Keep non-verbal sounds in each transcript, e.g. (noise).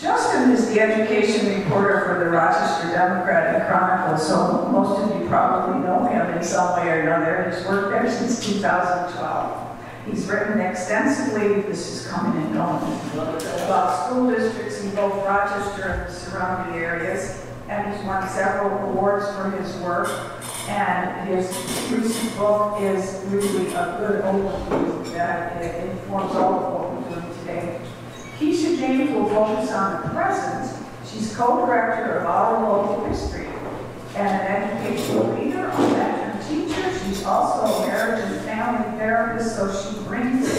Justin is the education reporter for the Rochester Democrat and Chronicle, so most of you probably know him in some way or another. He's worked there since 2012. He's written extensively, this is coming and going, about school districts in both Rochester and the surrounding areas, and he's won several awards for his work. And his recent book is really a good overview that informs all of what. Kesha James will focus on the present. She's co-director of our local history and an educational leader, a veteran teacher. She's also a marriage and family therapist, so she brings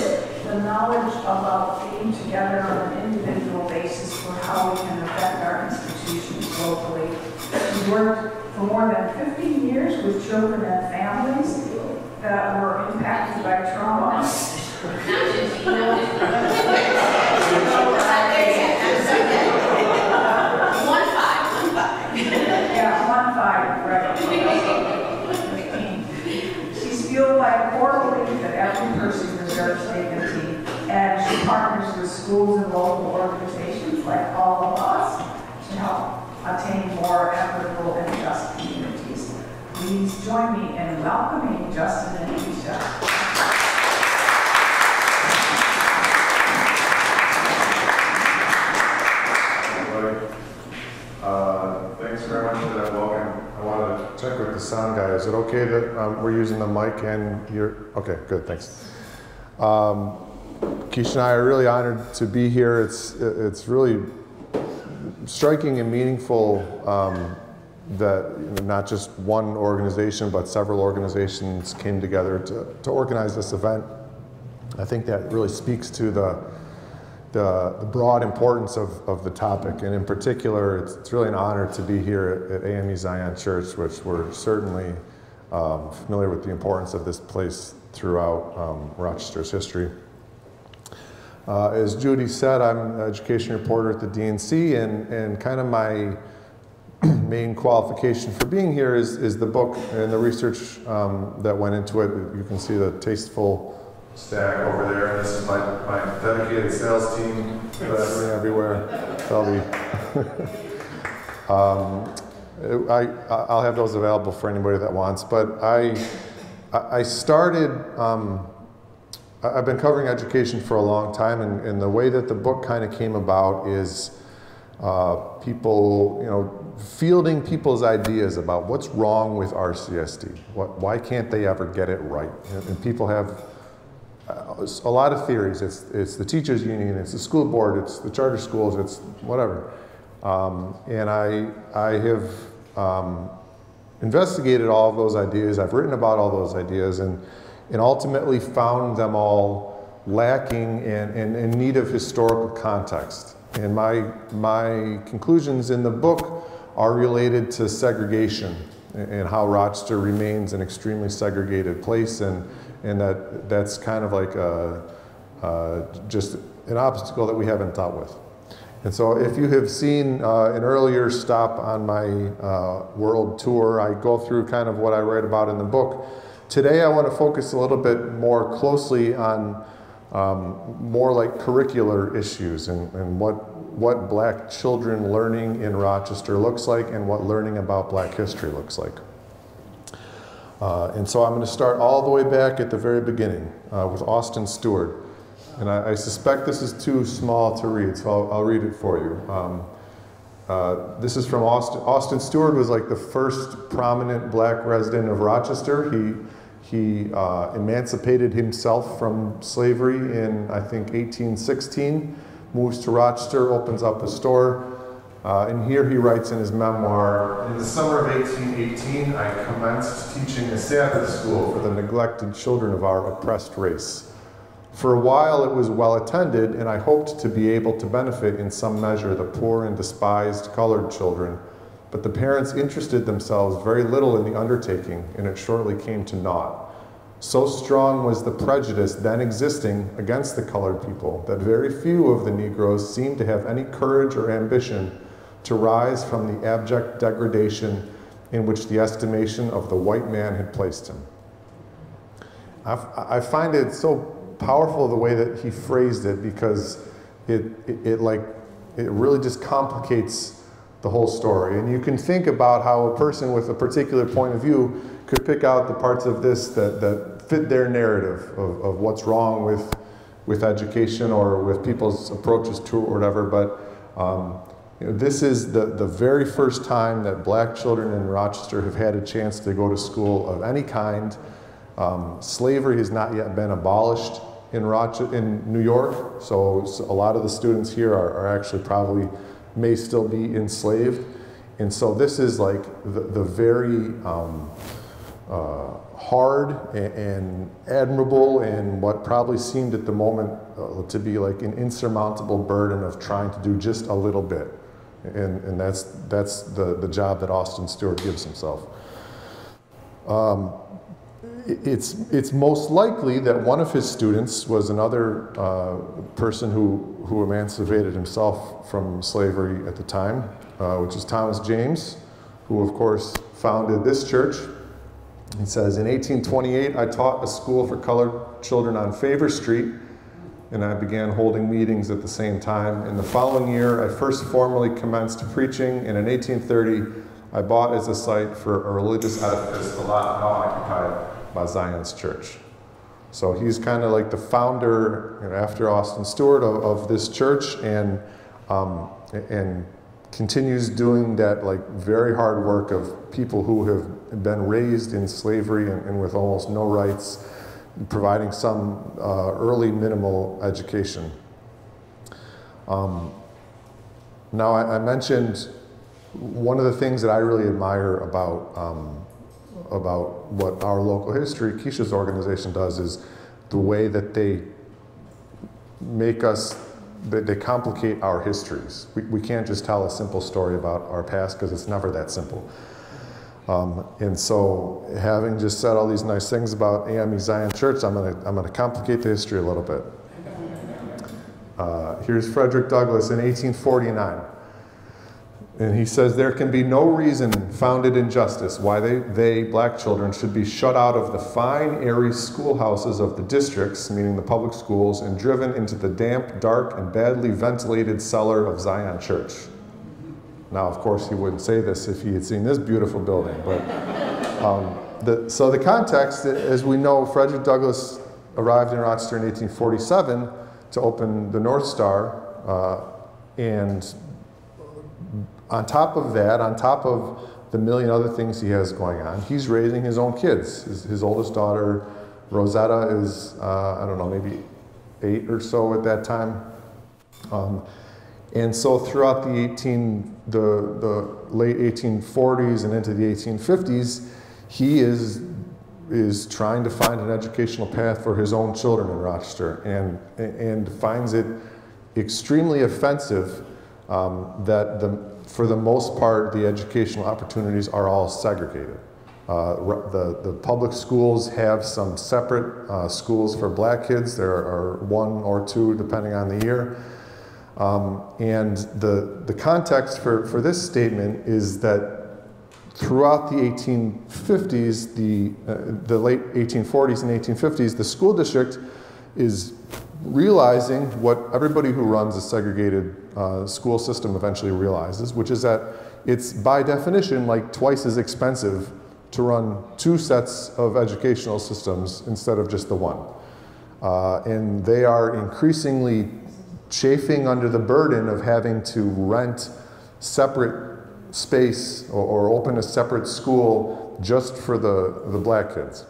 the knowledge about being together on an individual basis for how we can affect our institutions locally. She worked for more than 15 years with children and families that were impacted by trauma. (laughs) (laughs) One five, one five. Yeah, one five, right. She's fueled by a core belief that every person deserves dignity, and she partners with schools and local organizations like all of us to help attain more equitable and just communities. Please join me in welcoming Justin and Kesha. Check with the sound guy. Is it okay that um, we're using the mic and you're, okay, good, thanks. Um, Kesha and I are really honored to be here. It's, it's really striking and meaningful um, that not just one organization, but several organizations came together to, to organize this event. I think that really speaks to the, the, the broad importance of, of the topic. And in particular, it's, it's really an honor to be here at, at AME Zion Church, which we're certainly um, familiar with the importance of this place throughout um, Rochester's history. Uh, as Judy said, I'm an education reporter at the D&C, and, and kind of my (clears throat) main qualification for being here is, is the book and the research um, that went into it. You can see the tasteful stack over there. And this is my, my dedicated sales team that everywhere. They'll be. (laughs) um, I, I'll have those available for anybody that wants. But I, I started. Um, I've been covering education for a long time, and, and the way that the book kind of came about is uh, people, you know, fielding people's ideas about what's wrong with RCSD. What, why can't they ever get it right? And, and people have uh, a lot of theories. It's, it's the teachers union, it's the school board, it's the charter schools, it's whatever. Um, and I, I have um, investigated all of those ideas. I've written about all those ideas and, and ultimately found them all lacking and in need of historical context. And my, my conclusions in the book are related to segregation and how Rochester remains an extremely segregated place and, and that that's kind of like a, uh, just an obstacle that we haven't dealt with. And so if you have seen uh, an earlier stop on my uh, world tour, I go through kind of what I write about in the book. Today I want to focus a little bit more closely on um, more like curricular issues and, and what, what black children learning in Rochester looks like and what learning about black history looks like. Uh, and so I'm going to start all the way back at the very beginning uh, with Austin Stewart. And I, I, suspect this is too small to read, so I'll, I'll read it for you. Um, uh, this is from Austin. Austin Stewart was like the first prominent black resident of Rochester. He, he uh, emancipated himself from slavery in, I think, 1816, moves to Rochester, opens up a store, uh, and here he writes in his memoir In the summer of 1818, I commenced teaching a Sabbath school for the neglected children of our oppressed race. For a while it was well attended, and I hoped to be able to benefit in some measure the poor and despised colored children. But the parents interested themselves very little in the undertaking, and it shortly came to naught. So strong was the prejudice then existing against the colored people that very few of the Negroes seemed to have any courage or ambition to rise from the abject degradation in which the estimation of the white man had placed him. I, I find it so powerful the way that he phrased it because it, it, it, like it really just complicates the whole story. And you can think about how a person with a particular point of view could pick out the parts of this that, that fit their narrative of, of what's wrong with, with education or with people's approaches to it or whatever. But um, you know, this is the, the very first time that black children in Rochester have had a chance to go to school of any kind. Um, slavery has not yet been abolished in, Rochester, in New York, so, so a lot of the students here are, are actually probably may still be enslaved. And so this is like the, the very um, uh, hard and, and, admirable and what probably seemed at the moment uh, to be like an insurmountable burden of trying to do just a little bit. And, and that's, that's the, the job that Austin Stewart gives himself. Um, it's, it's most likely that one of his students was another uh, person who, who emancipated himself from slavery at the time, uh, which is Thomas James, who of course founded this church. He says, in 1828, I taught a school for colored children on Favor Street, and I began holding meetings at the same time. In the following year, I first formally commenced preaching, and in 1830, I bought as a site for a religious edifice the lot now occupied by Zion's Church. So he's kind of like the founder, you know, after Austin Stewart, of, of this church, and um, and continues doing that like very hard work of people who have been raised in slavery and, and with almost no rights, providing some uh, early minimal education. Um, now, I, I, mentioned one of the things that I really admire about um, about what our local history, Kesha's organization does is the way that they make us, that they complicate our histories. We, we can't just tell a simple story about our past because it's never that simple. Um, and so, having just said all these nice things about AME Zion Church, I'm going to I'm to complicate the history a little bit. Uh, here's Frederick Douglass in 1849. And he says there can be no reason founded in justice why they, they, black children, should be shut out of the fine, airy schoolhouses of the districts, meaning the public schools, and driven into the damp, dark, and badly ventilated cellar of Zion Church. Now, of course, he wouldn't say this if he had seen this beautiful building, but um, the, so the context, as we know, Frederick Douglass arrived in Rochester in 1847 to open the North Star, uh, and on top of that, on top of the million other things he has going on, he's raising his own kids. His, his oldest daughter, Rosetta, is, uh, I don't know, maybe eight or so at that time. Um, and so throughout the 18, the, the late 1840s and into the 1850s, he is, is trying to find an educational path for his own children in Rochester and, and finds it extremely offensive um, that the, for the most part, the educational opportunities are all segregated. Uh, the, the public schools have some separate uh, schools for black kids. There are one or two, depending on the year. Um, and the, the context for, for this statement is that throughout the 1850s, the, uh, the late 1840s and 1850s, the school district is realizing what everybody who runs a segregated uh, school system eventually realizes, which is that it's by definition like twice as expensive to run two sets of educational systems instead of just the one. Uh, and they are increasingly chafing under the burden of having to rent separate space or, or open a separate school just for the, the black kids.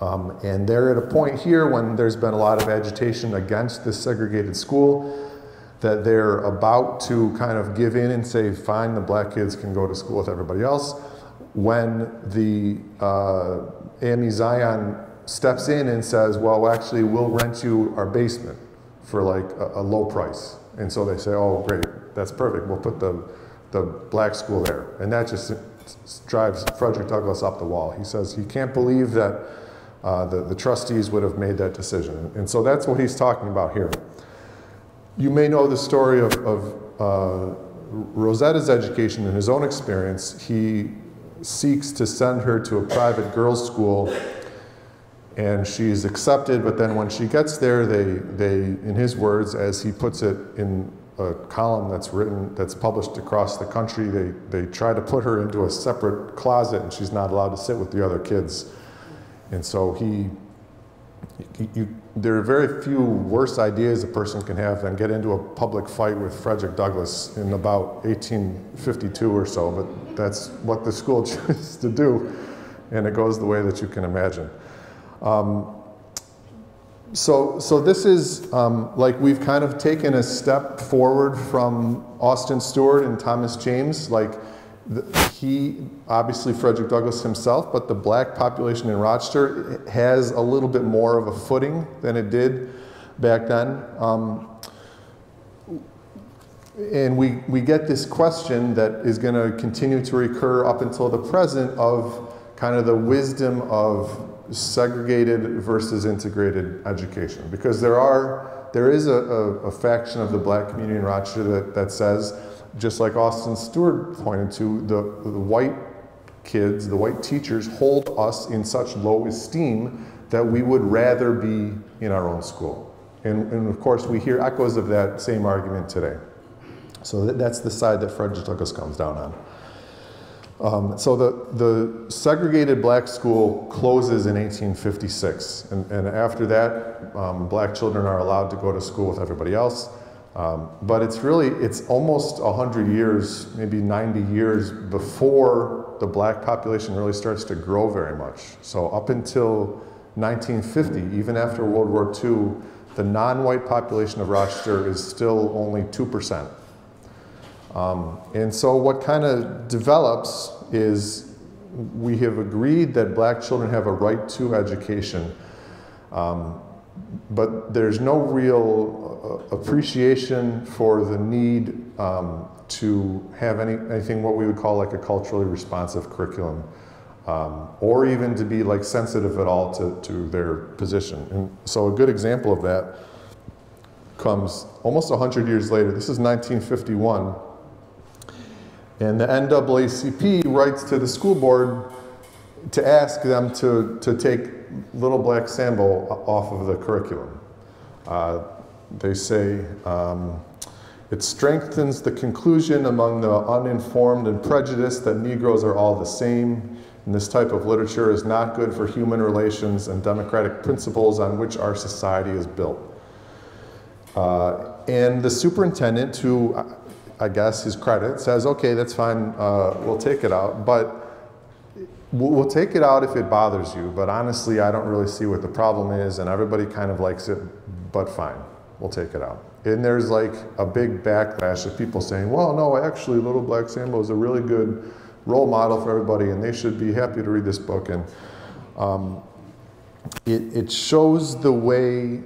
Um, and they're at a point here when there's been a lot of agitation against this segregated school that they're about to kind of give in and say, fine, the black kids can go to school with everybody else. When the uh, AME Zion steps in and says, well, actually, we'll rent you our basement for like a, a low price. And so they say, oh, great, that's perfect. We'll put the, the black school there. And that just drives Frederick Douglass up the wall. He says he can't believe that uh, the, the trustees would have made that decision. And so that's what he's talking about here. You may know the story of, of uh, Rosetta's education and his own experience. He seeks to send her to a private girls' school, and she's accepted, but then when she gets there, they, they in his words, as he puts it in a column that's written, that's published across the country. They, they try to put her into a separate closet and she's not allowed to sit with the other kids. And so he, you, you, there are very few worse ideas a person can have than get into a public fight with Frederick Douglass in about 1852 or so, but that's what the school (laughs) chose to do, and it goes the way that you can imagine. Um, so, so this is um, like we've kind of taken a step forward from Austin Stewart and Thomas James. Like the, he, obviously Frederick Douglass himself, but the black population in Rochester has a little bit more of a footing than it did back then. Um, and we, we get this question that is going to continue to recur up until the present of kind of the wisdom of segregated versus integrated education. Because there are, there is a, a, a faction of the black community in Rochester that, that says, just like Austin Stewart pointed to, the, the white kids, the white teachers hold us in such low esteem that we would rather be in our own school. And, and of course, we hear echoes of that same argument today. So that, that's the side that Frederick Douglass comes down on. Um, so the, the segregated black school closes in 1856, and, and after that, um, black children are allowed to go to school with everybody else. Um, but it's really, it's almost 100 years, maybe 90 years before the black population really starts to grow very much. So up until 1950, even after World War II, the non-white population of Rochester is still only 2%. Um, and so what kind of develops is we have agreed that black children have a right to education, um, but there's no real uh, appreciation for the need um, to have any, anything what we would call like a culturally responsive curriculum. Um, or even to be like sensitive at all to, to their position. And so a good example of that comes almost 100 years later. This is 1951 and the NAACP writes to the school board to ask them to, to take Little Black Sambo off of the curriculum. Uh, they say um, it strengthens the conclusion among the uninformed and prejudiced that Negroes are all the same. And this type of literature is not good for human relations and democratic principles on which our society is built. Uh, and the superintendent, who I guess, his credit, says, okay, that's fine, uh, we'll take it out, but we'll, take it out if it bothers you, but honestly, I don't really see what the problem is, and everybody kind of likes it, but fine, we'll take it out. And there's like a big backlash of people saying, well, no, actually, Little Black Sambo is a really good role model for everybody, and they should be happy to read this book. And um, it, it shows the way,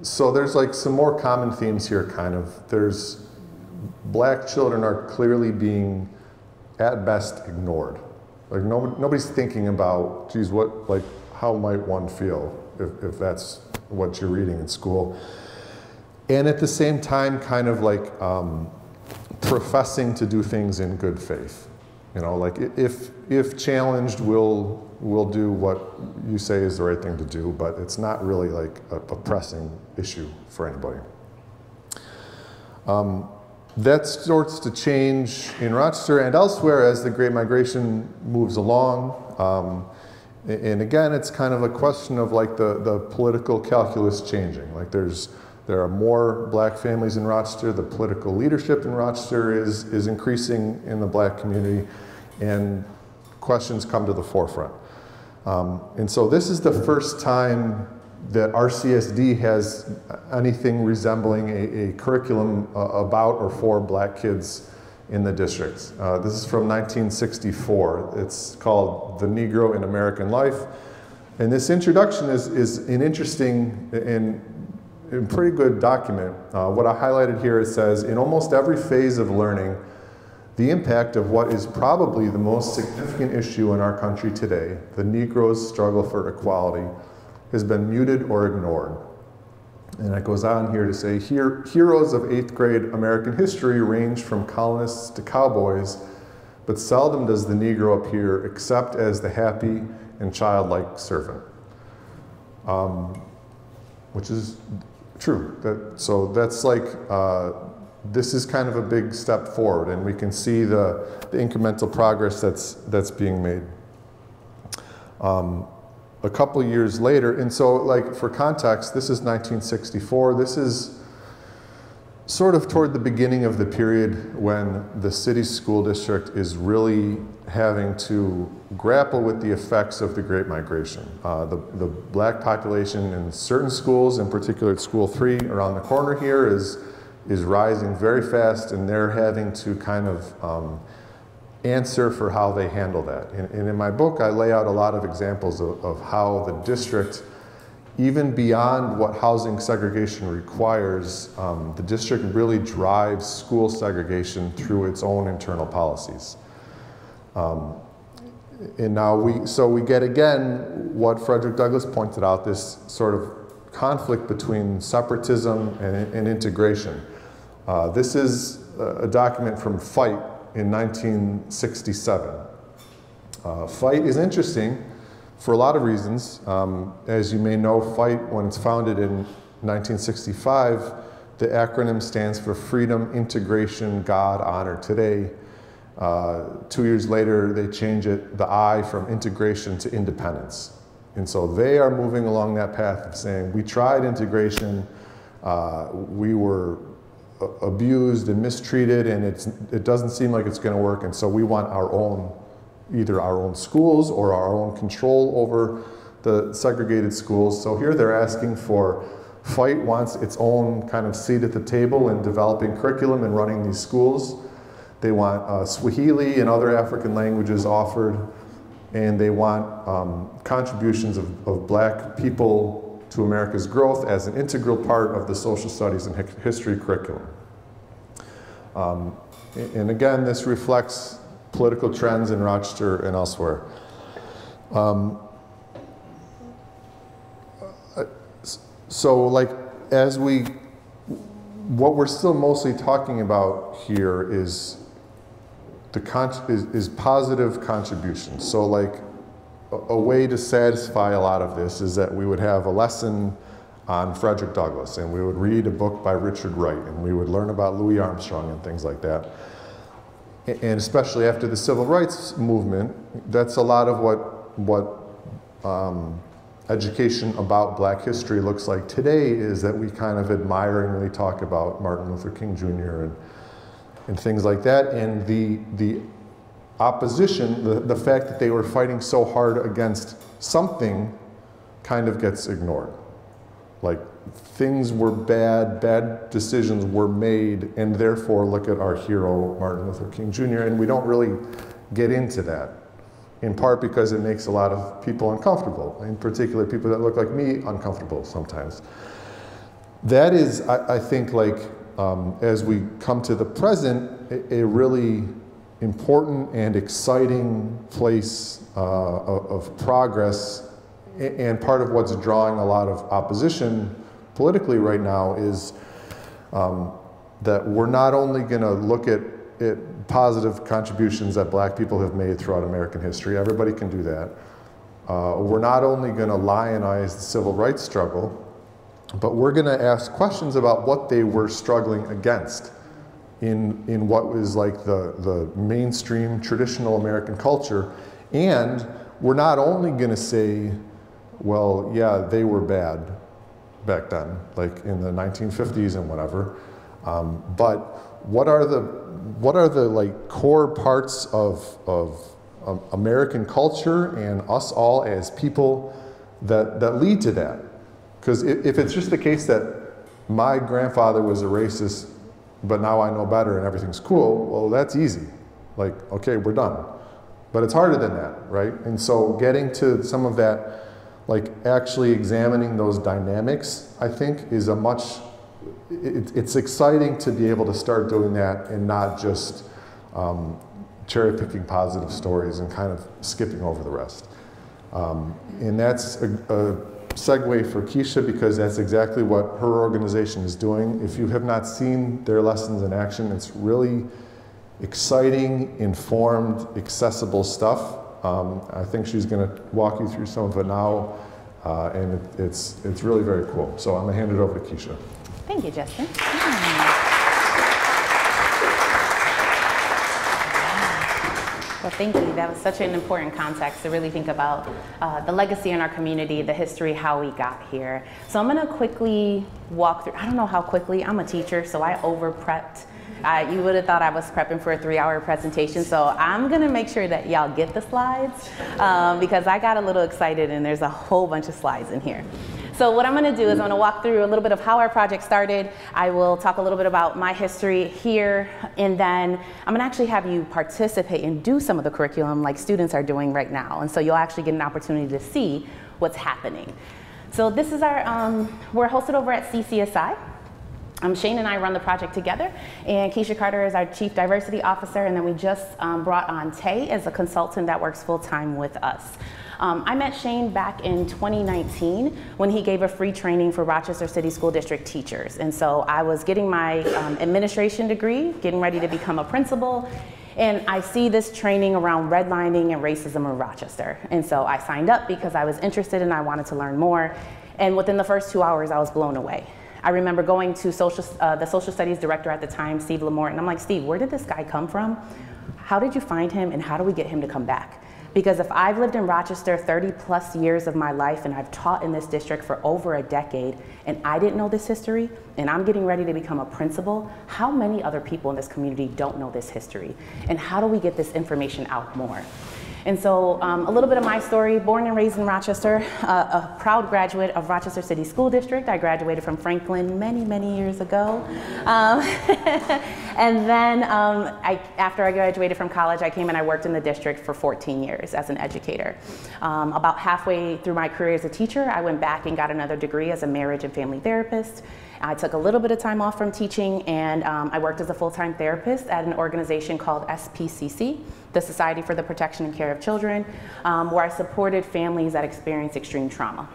so there's like some more common themes here, kind of. There's black children are clearly being, at best, ignored. Like nobody, nobody's thinking about, geez, what, like, how might one feel if, if that's what you're reading in school? And at the same time, kind of like um, professing to do things in good faith. You know, like if, if challenged, we'll, we'll do what you say is the right thing to do, but it's not really like a, a pressing issue for anybody. Um, that starts to change in Rochester and elsewhere as the Great Migration moves along. Um, and again, it's kind of a question of like the, the political calculus changing. Like there's, there are more black families in Rochester, the political leadership in Rochester is, is increasing in the black community, and questions come to the forefront. Um, and so this is the first time that RCSD has anything resembling a, a curriculum uh, about or for black kids in the district. Uh, this is from 1964. It's called The Negro in American Life. And this introduction is, is an interesting and, and pretty good document. Uh, what I highlighted here, it says, in almost every phase of learning, the impact of what is probably the most significant issue in our country today, the Negro's struggle for equality, has been muted or ignored. And it goes on here to say, here heroes of eighth grade American history range from colonists to cowboys, but seldom does the Negro appear except as the happy and childlike servant. Um, which is true. That, so that's like uh, this is kind of a big step forward, and we can see the, the incremental progress that's, that's being made. Um, a couple years later, and so, like, for context, this is 1964. This is sort of toward the beginning of the period when the city school district is really having to grapple with the effects of the Great Migration. Uh, the, the black population in certain schools, in particular at School 3 around the corner here, is, is rising very fast, and they're having to kind of um, answer for how they handle that. And, and, in my book, I lay out a lot of examples of, of how the district even beyond what housing segregation requires, um, the district really drives school segregation through its own internal policies. Um, and now we, so we get again what Frederick Douglass pointed out, this sort of conflict between separatism and, and integration. Uh, this is a document from FIGHT in 1967. Uh, FIGHT is interesting for a lot of reasons. Um, as you may know, FIGHT, when it's founded in 1965, the acronym stands for Freedom, Integration, God, Honor, Today. Uh, two years later, they change it, the I, from integration to independence. And so they are moving along that path of saying, we tried integration, uh, we were abused and mistreated, and it's, it doesn't seem like it's going to work, and so we want our own either our own schools or our own control over the segregated schools. So here they're asking for FIGHT wants its own kind of seat at the table in developing curriculum and running these schools. They want uh, Swahili and other African languages offered, and they want um, contributions of, of black people to America's growth as an integral part of the social studies and history curriculum. Um, and again, this reflects political trends in Rochester and elsewhere. Um, so, like, as we, what we're still mostly talking about here is the is, is positive contributions. So, like, a, way to satisfy a lot of this is that we would have a lesson on Frederick Douglass, and we would read a book by Richard Wright, and we would learn about Louis Armstrong and things like that and especially after the civil rights movement, that's a lot of what, what um, education about black history looks like today is that we kind of admiringly talk about Martin Luther King Jr. and, and things like that. And the, the opposition, the, the fact that they were fighting so hard against something kind of gets ignored. Like things were bad, bad decisions were made, and therefore look at our hero, Martin Luther King Jr., and we don't really get into that. In part because it makes a lot of people uncomfortable, in particular people that look like me uncomfortable sometimes. That is, I, I think, like um, as we come to the present, a really important and exciting place uh, of, progress and part of what's drawing a lot of opposition politically right now is um, that we're not only going to look at, at positive contributions that black people have made throughout American history, everybody can do that. Uh, we're not only going to lionize the civil rights struggle, but we're going to ask questions about what they were struggling against in, in what was like the, the mainstream traditional American culture. And we're not only going to say, well, yeah, they were bad, back then, like in the 1950s and whatever. Um, but what are the what are the like core parts of of um, American culture and us all as people that that lead to that? Because if it's just the case that my grandfather was a racist, but now I know better and everything's cool, well, that's easy. Like, okay, we're done. But it's harder than that, right? And so getting to some of that like actually examining those dynamics, I think, is a much, it, it's exciting to be able to start doing that and not just um, cherry picking positive stories and kind of skipping over the rest. Um, and that's a, a segue for Kesha because that's exactly what her organization is doing. If you have not seen their lessons in action, it's really exciting, informed, accessible stuff. Um, I think she's going to walk you through some of it now, uh, and it, it's, it's really very cool. So I'm going to hand it over to Kesha. Thank you, Justin. Well, thank you. That was such an important context to really think about uh, the legacy in our community, the history, how we got here. So I'm going to quickly walk through. I don't know how quickly. I'm a teacher, so I over prepped. Uh, you would have thought I was prepping for a three-hour presentation, so I'm going to make sure that y'all get the slides um, because I got a little excited and there's a whole bunch of slides in here. So what I'm gonna do is I'm gonna walk through a little bit of how our project started. I will talk a little bit about my history here, and then I'm gonna actually have you participate and do some of the curriculum like students are doing right now. And so you'll actually get an opportunity to see what's happening. So this is our, um, we're hosted over at CCSI. Um, Shane and I run the project together, and Keisha Carter is our Chief Diversity Officer, and then we just um, brought on Tay as a consultant that works full-time with us. Um, I met Shane back in 2019 when he gave a free training for Rochester City School District teachers. And so I was getting my um, administration degree, getting ready to become a principal, and I see this training around redlining and racism in Rochester. And so I signed up because I was interested and I wanted to learn more. And within the first two hours, I was blown away. I remember going to social, uh, the social studies director at the time, Steve Lamort, and I'm like, Steve, where did this guy come from? How did you find him and how do we get him to come back? Because if I've lived in Rochester 30 plus years of my life and I've taught in this district for over a decade and I didn't know this history and I'm getting ready to become a principal, how many other people in this community don't know this history? And how do we get this information out more? And so um, a little bit of my story, born and raised in Rochester, uh, a proud graduate of Rochester City School District. I graduated from Franklin many, many years ago. Um, (laughs) and then um, I, after I graduated from college, I came and I worked in the district for 14 years as an educator. Um, about halfway through my career as a teacher, I went back and got another degree as a marriage and family therapist. I took a little bit of time off from teaching and um, I worked as a full-time therapist at an organization called SPCC, the Society for the Protection and Care of Children, um, where I supported families that experience extreme trauma.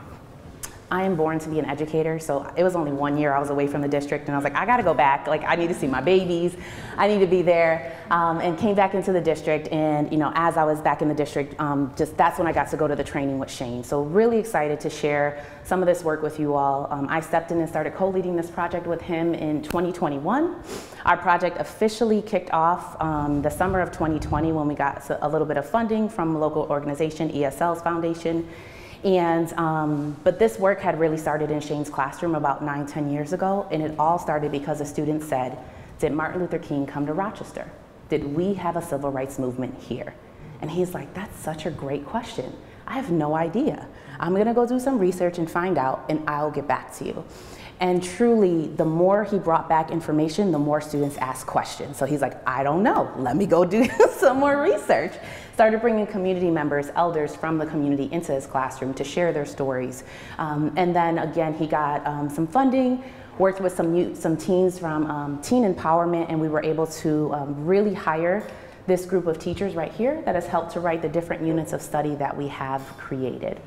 I am born to be an educator, so it was only one year I was away from the district, and I was like, I gotta go back. Like, I need to see my babies. I need to be there. Um, and came back into the district, and you know, as I was back in the district, um, just that's when I got to go to the training with Shane. So really excited to share some of this work with you all. Um, I stepped in and started co-leading this project with him in 2021. Our project officially kicked off um, the summer of 2020 when we got a little bit of funding from local organization, ESL's Foundation. And, um, but this work had really started in Shane's classroom about nine, ten years ago, and it all started because a student said, did Martin Luther King come to Rochester? Did we have a civil rights movement here? And he's like, that's such a great question. I have no idea. I'm gonna go do some research and find out, and I'll get back to you. And truly, the more he brought back information, the more students asked questions. So he's like, I don't know, let me go do (laughs) some more research. Started bringing community members, elders from the community into his classroom to share their stories. Um, and then again, he got um, some funding, worked with some, some teens from um, Teen Empowerment, and we were able to um, really hire this group of teachers right here that has helped to write the different units of study that we have created.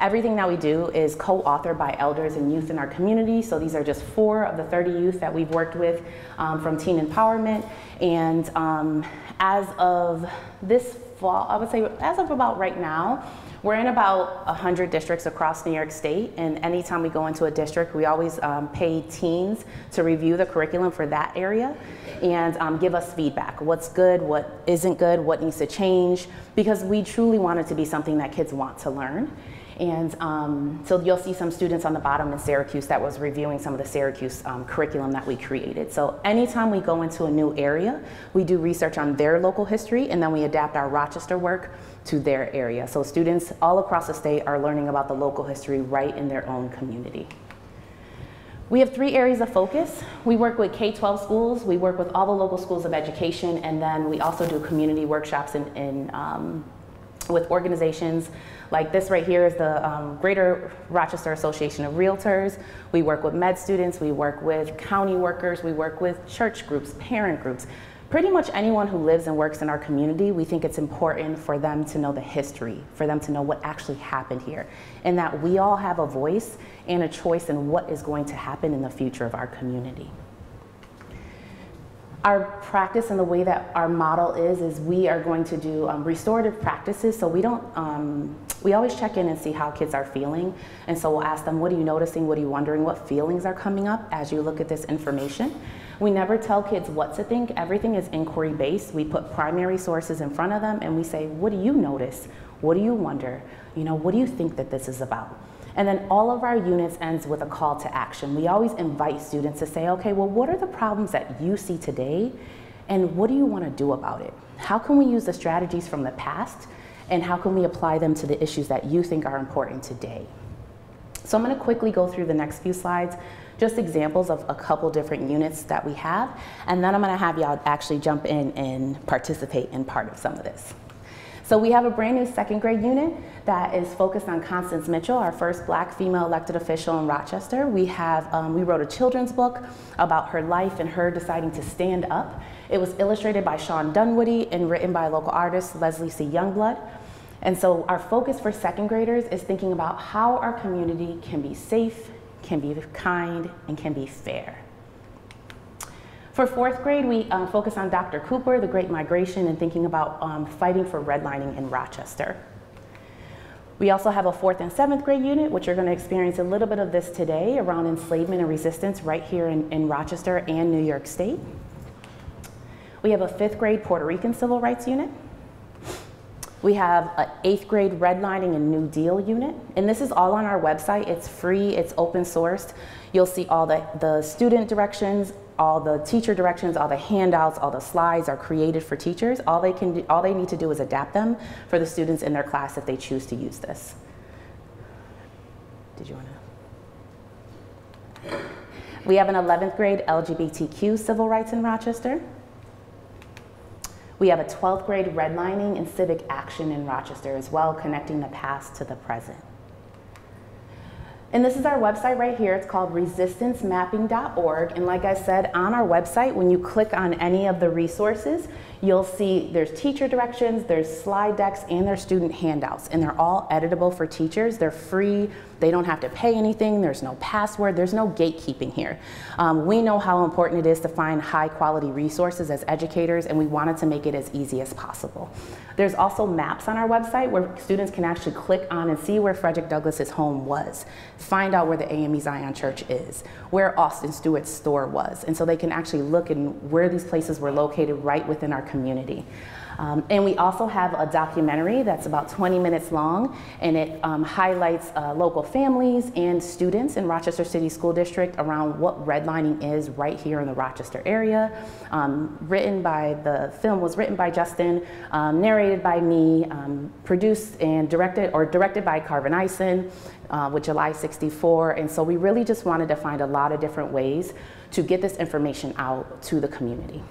Everything that we do is co-authored by elders and youth in our community. So these are just four of the 30 youth that we've worked with um, from Teen Empowerment. And um, as of this fall, I would say as of about right now, we're in about 100 districts across New York State, and anytime we go into a district, we always um, pay teens to review the curriculum for that area and um, give us feedback. What's good, what isn't good, what needs to change, because we truly want it to be something that kids want to learn. And um, so you'll see some students on the bottom in Syracuse that was reviewing some of the Syracuse um, curriculum that we created. So anytime we go into a new area, we do research on their local history and then we adapt our Rochester work to their area. So students all across the state are learning about the local history right in their own community. We have three areas of focus. We work with K-12 schools, we work with all the local schools of education, and then we also do community workshops in, in um, with organizations like this right here is the um, Greater Rochester Association of Realtors. We work with med students, we work with county workers, we work with church groups, parent groups. Pretty much anyone who lives and works in our community, we think it's important for them to know the history, for them to know what actually happened here, and that we all have a voice and a choice in what is going to happen in the future of our community. Our practice and the way that our model is, is we are going to do um, restorative practices. So we don't, um, we always check in and see how kids are feeling. And so we'll ask them, what are you noticing? What are you wondering? What feelings are coming up as you look at this information? We never tell kids what to think. Everything is inquiry based. We put primary sources in front of them and we say, what do you notice? What do you wonder? You know, what do you think that this is about? And then all of our units ends with a call to action. We always invite students to say, okay, well, what are the problems that you see today? And what do you want to do about it? How can we use the strategies from the past? And how can we apply them to the issues that you think are important today? So I'm going to quickly go through the next few slides, just examples of a couple different units that we have. And then I'm going to have y'all actually jump in and participate in part of some of this. So we have a brand new second grade unit that is focused on Constance Mitchell, our first black female elected official in Rochester. We have, um, we wrote a children's book about her life and her deciding to stand up. It was illustrated by Shawn Dunwoody and written by local artist Leslie C. Youngblood. And so our focus for second graders is thinking about how our community can be safe, can be kind, and can be fair. For fourth grade, we um, focus on Dr. Cooper, the Great Migration, and thinking about um, fighting for redlining in Rochester. We also have a fourth and seventh grade unit, which you're going to experience a little bit of this today around enslavement and resistance right here in, in Rochester and New York State. We have a fifth grade Puerto Rican civil rights unit. We have an eighth grade redlining and New Deal unit. And this is all on our website. It's free, it's open sourced. You'll see all the, the student directions, all the teacher directions, all the handouts, all the slides are created for teachers. All they, can do, all they need to do is adapt them for the students in their class if they choose to use this. Did you want to? We have an 11th grade LGBTQ civil rights in Rochester. We have a 12th grade redlining and civic action in Rochester as well, connecting the past to the present. And this is our website right here. It's called resistancemapping.org. And like I said, on our website, when you click on any of the resources, you'll see there's teacher directions, there's slide decks, and there's student handouts. And they're all editable for teachers. They're free. They don't have to pay anything. There's no password. There's no gatekeeping here. Um, we know how important it is to find high quality resources as educators, and we wanted to make it as easy as possible. There's also maps on our website where students can actually click on and see where Frederick Douglass's home was, find out where the AME Zion Church is, where Austin Stewart's store was. And so they can actually look and where these places were located right within our community. Um, and we also have a documentary that's about 20 minutes long, and it um, highlights uh, local families and students in Rochester City School District around what redlining is right here in the Rochester area. Um, written by, the film was written by Justin, um, narrated by me, um, produced and directed, or directed by Carvin Eison, uh, with July 64. And so we really just wanted to find a lot of different ways to get this information out to the community.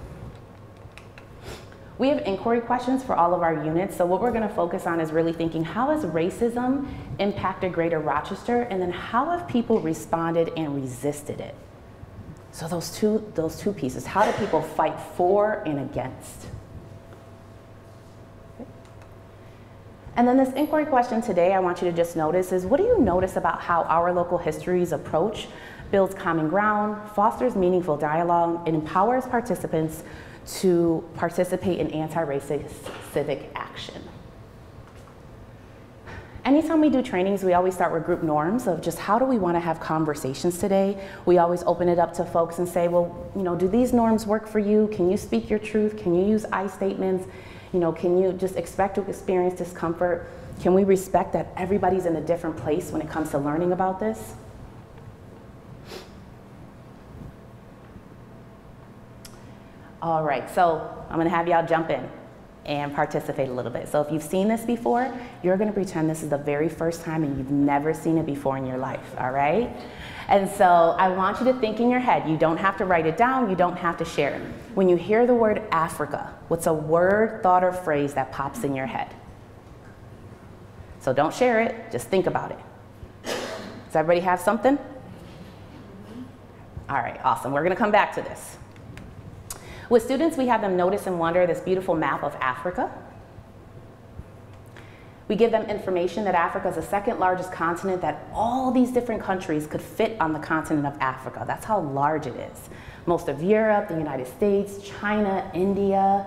We have inquiry questions for all of our units. So what we're gonna focus on is really thinking how has racism impacted Greater Rochester and then how have people responded and resisted it? So those two, those two pieces, how do people fight for and against? And then this inquiry question today I want you to just notice is what do you notice about how our local histories approach builds common ground, fosters meaningful dialogue, and empowers participants to participate in anti-racist civic action. Anytime we do trainings, we always start with group norms of just how do we want to have conversations today. We always open it up to folks and say, well, you know, do these norms work for you? Can you speak your truth? Can you use I statements? You know, can you just expect to experience discomfort? Can we respect that everybody's in a different place when it comes to learning about this? All right, so I'm gonna have y'all jump in and participate a little bit. So if you've seen this before, you're gonna pretend this is the very first time and you've never seen it before in your life, all right? And so I want you to think in your head. You don't have to write it down, you don't have to share it. When you hear the word Africa, what's a word, thought, or phrase that pops in your head? So don't share it, just think about it. Does everybody have something? All right, awesome. We're gonna come back to this. With students, we have them notice and wonder this beautiful map of Africa. We give them information that Africa is the second largest continent, that all these different countries could fit on the continent of Africa. That's how large it is. most of Europe, the United States, China, India.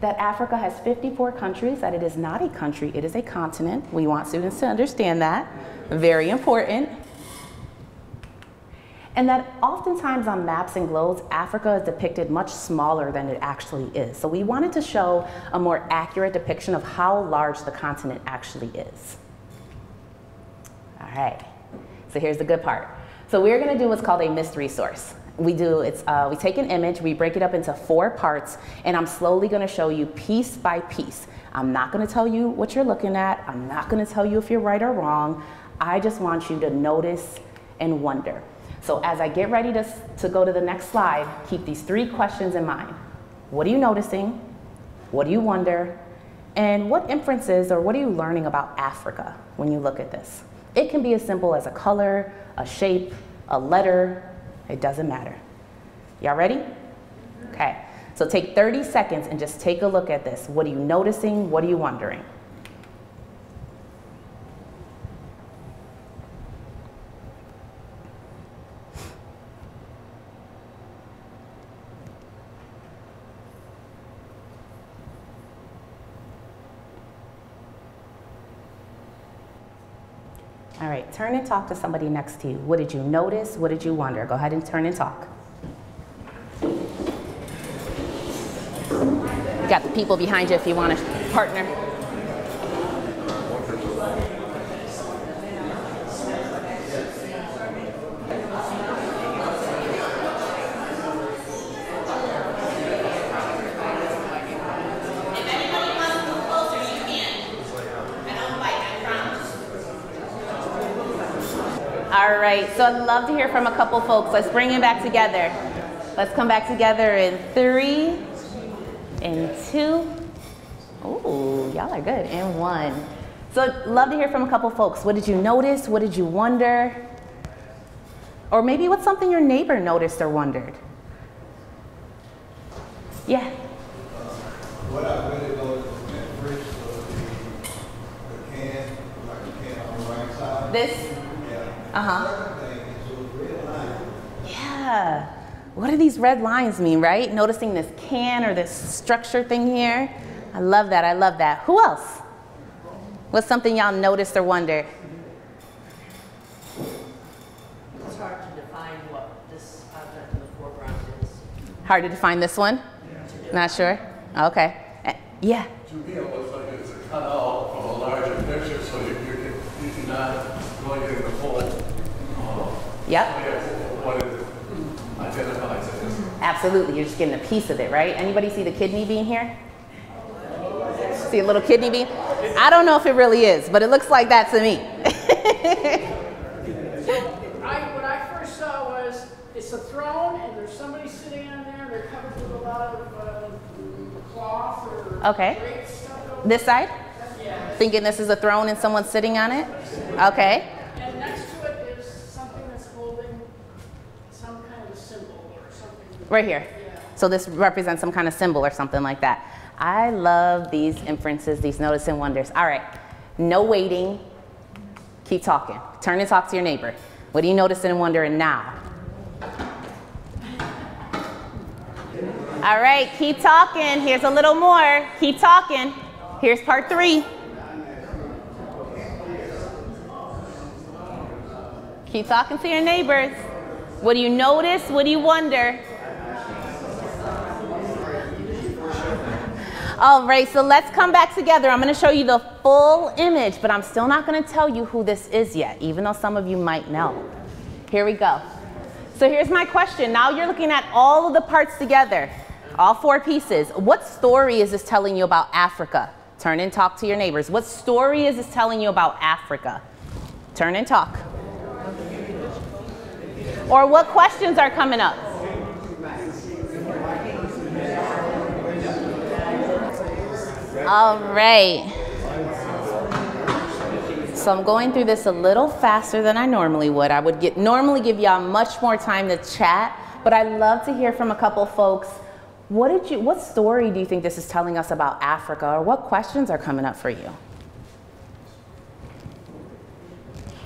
That Africa has 54 countries, that it is not a country, it is a continent. We want students to understand that. Very important. And that oftentimes on maps and globes, Africa is depicted much smaller than it actually is. So we wanted to show a more accurate depiction of how large the continent actually is. All right, so here's the good part. So we're gonna do what's called a mystery source. We do, it's, uh, we take an image, we break it up into four parts, and I'm slowly gonna show you piece by piece. I'm not gonna tell you what you're looking at. I'm not gonna tell you if you're right or wrong. I just want you to notice and wonder. So as I get ready to, to go to the next slide, keep these three questions in mind. What are you noticing? What do you wonder? And what inferences or what are you learning about Africa when you look at this? It can be as simple as a color, a shape, a letter, it doesn't matter. Y'all ready? Okay, so take 30 seconds and just take a look at this. What are you noticing? What are you wondering? All right, turn and talk to somebody next to you. What did you notice? What did you wonder? Go ahead and turn and talk. You got the people behind you if you want to partner. If anybody wants to move closer, you can. I don't bite, I promise. All right, so I'd love to hear from a couple folks. Let's bring it back together. Let's come back together in three, in two. Ooh, y'all are good. And one. So love to hear from a couple folks. What did you notice? What did you wonder? Or maybe what's something your neighbor noticed or wondered? Yeah. What I really noticed at first was the, the can, like the can on the right side. This? Yeah. Uh-huh. Second thing is those red lines. Yeah. What do these red lines mean, right? Noticing this can or this structure thing here. I love that. I love that. Who else? What's something y'all noticed or wondered? It's hard to define what this object in the foreground is. Hard to define this one? Not sure? Okay. Eh, Yeah. To me, it looks like it's a cutout from a larger picture, so you, you can, you can not really get the full, uh, Yep. idea of what it identifies as. Absolutely. You're just getting a piece of it, right? Anybody see the kidney bean here? See a little kidney bean? I don't know if it really is, but it looks like that to me. (laughs) I, what I first saw was, it's a throne, and there's somebody sitting on there, and they're covered with a lot of uh, cloth or Okay. stuff over. this side? Yeah, Thinking this is a throne and someone's sitting on it? Okay. and next to it is something that's holding some kind of a symbol or something. Right here. So this represents some kind of symbol or something like that. I love these inferences, these notice and wonders. All right, no waiting. Keep talking. Turn and talk to your neighbor. What are you noticing and wondering now? All right, keep talking. Here's a little more. Keep talking. Here's part three. Keep talking to your neighbors. What do you notice? What do you wonder? All right, so let's come back together. I'm going to show you the full image, but I'm still not going to tell you who this is yet, even though some of you might know. Here we go. So here's my question. Now you're looking at all of the parts together, all four pieces. What story is this telling you about Africa? Turn and talk to your neighbors. What story is this telling you about Africa? Turn and talk. Or what questions are coming up? All right. So I'm going through this a little faster than I normally would. I would get normally give y'all much more time to chat, but I'd love to hear from a couple folks. What did you what story do you think this is telling us about Africa or what questions are coming up for you?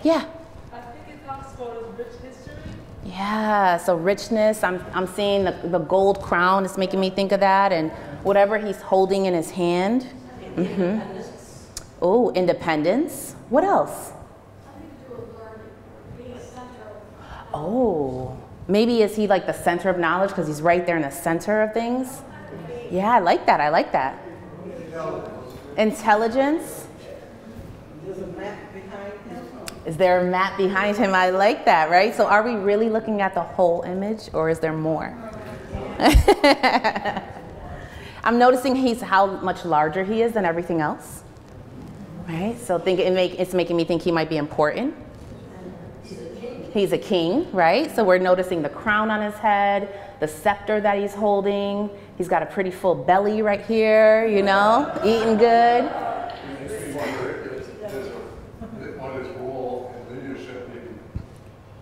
Yeah. I think it talks about rich history. Yeah, so richness, I'm, I'm seeing the, the gold crown is making me think of that, and whatever he's holding in his hand. Mm-hmm. Independence. Oh, independence. What else? Oh, maybe is he like the center of knowledge because he's right there in the center of things? Yeah, I like that. I like that. Intelligence. Is there a map behind him? I like that, right? So are we really looking at the whole image or is there more? (laughs) I'm noticing he's how much larger he is than everything else. Right? So think it make, it's making me think he might be important. He's a king, right? So we're noticing the crown on his head, the scepter that he's holding. He's got a pretty full belly right here, you know, eating good. Makes me wonder if there's a, what his role in leadership maybe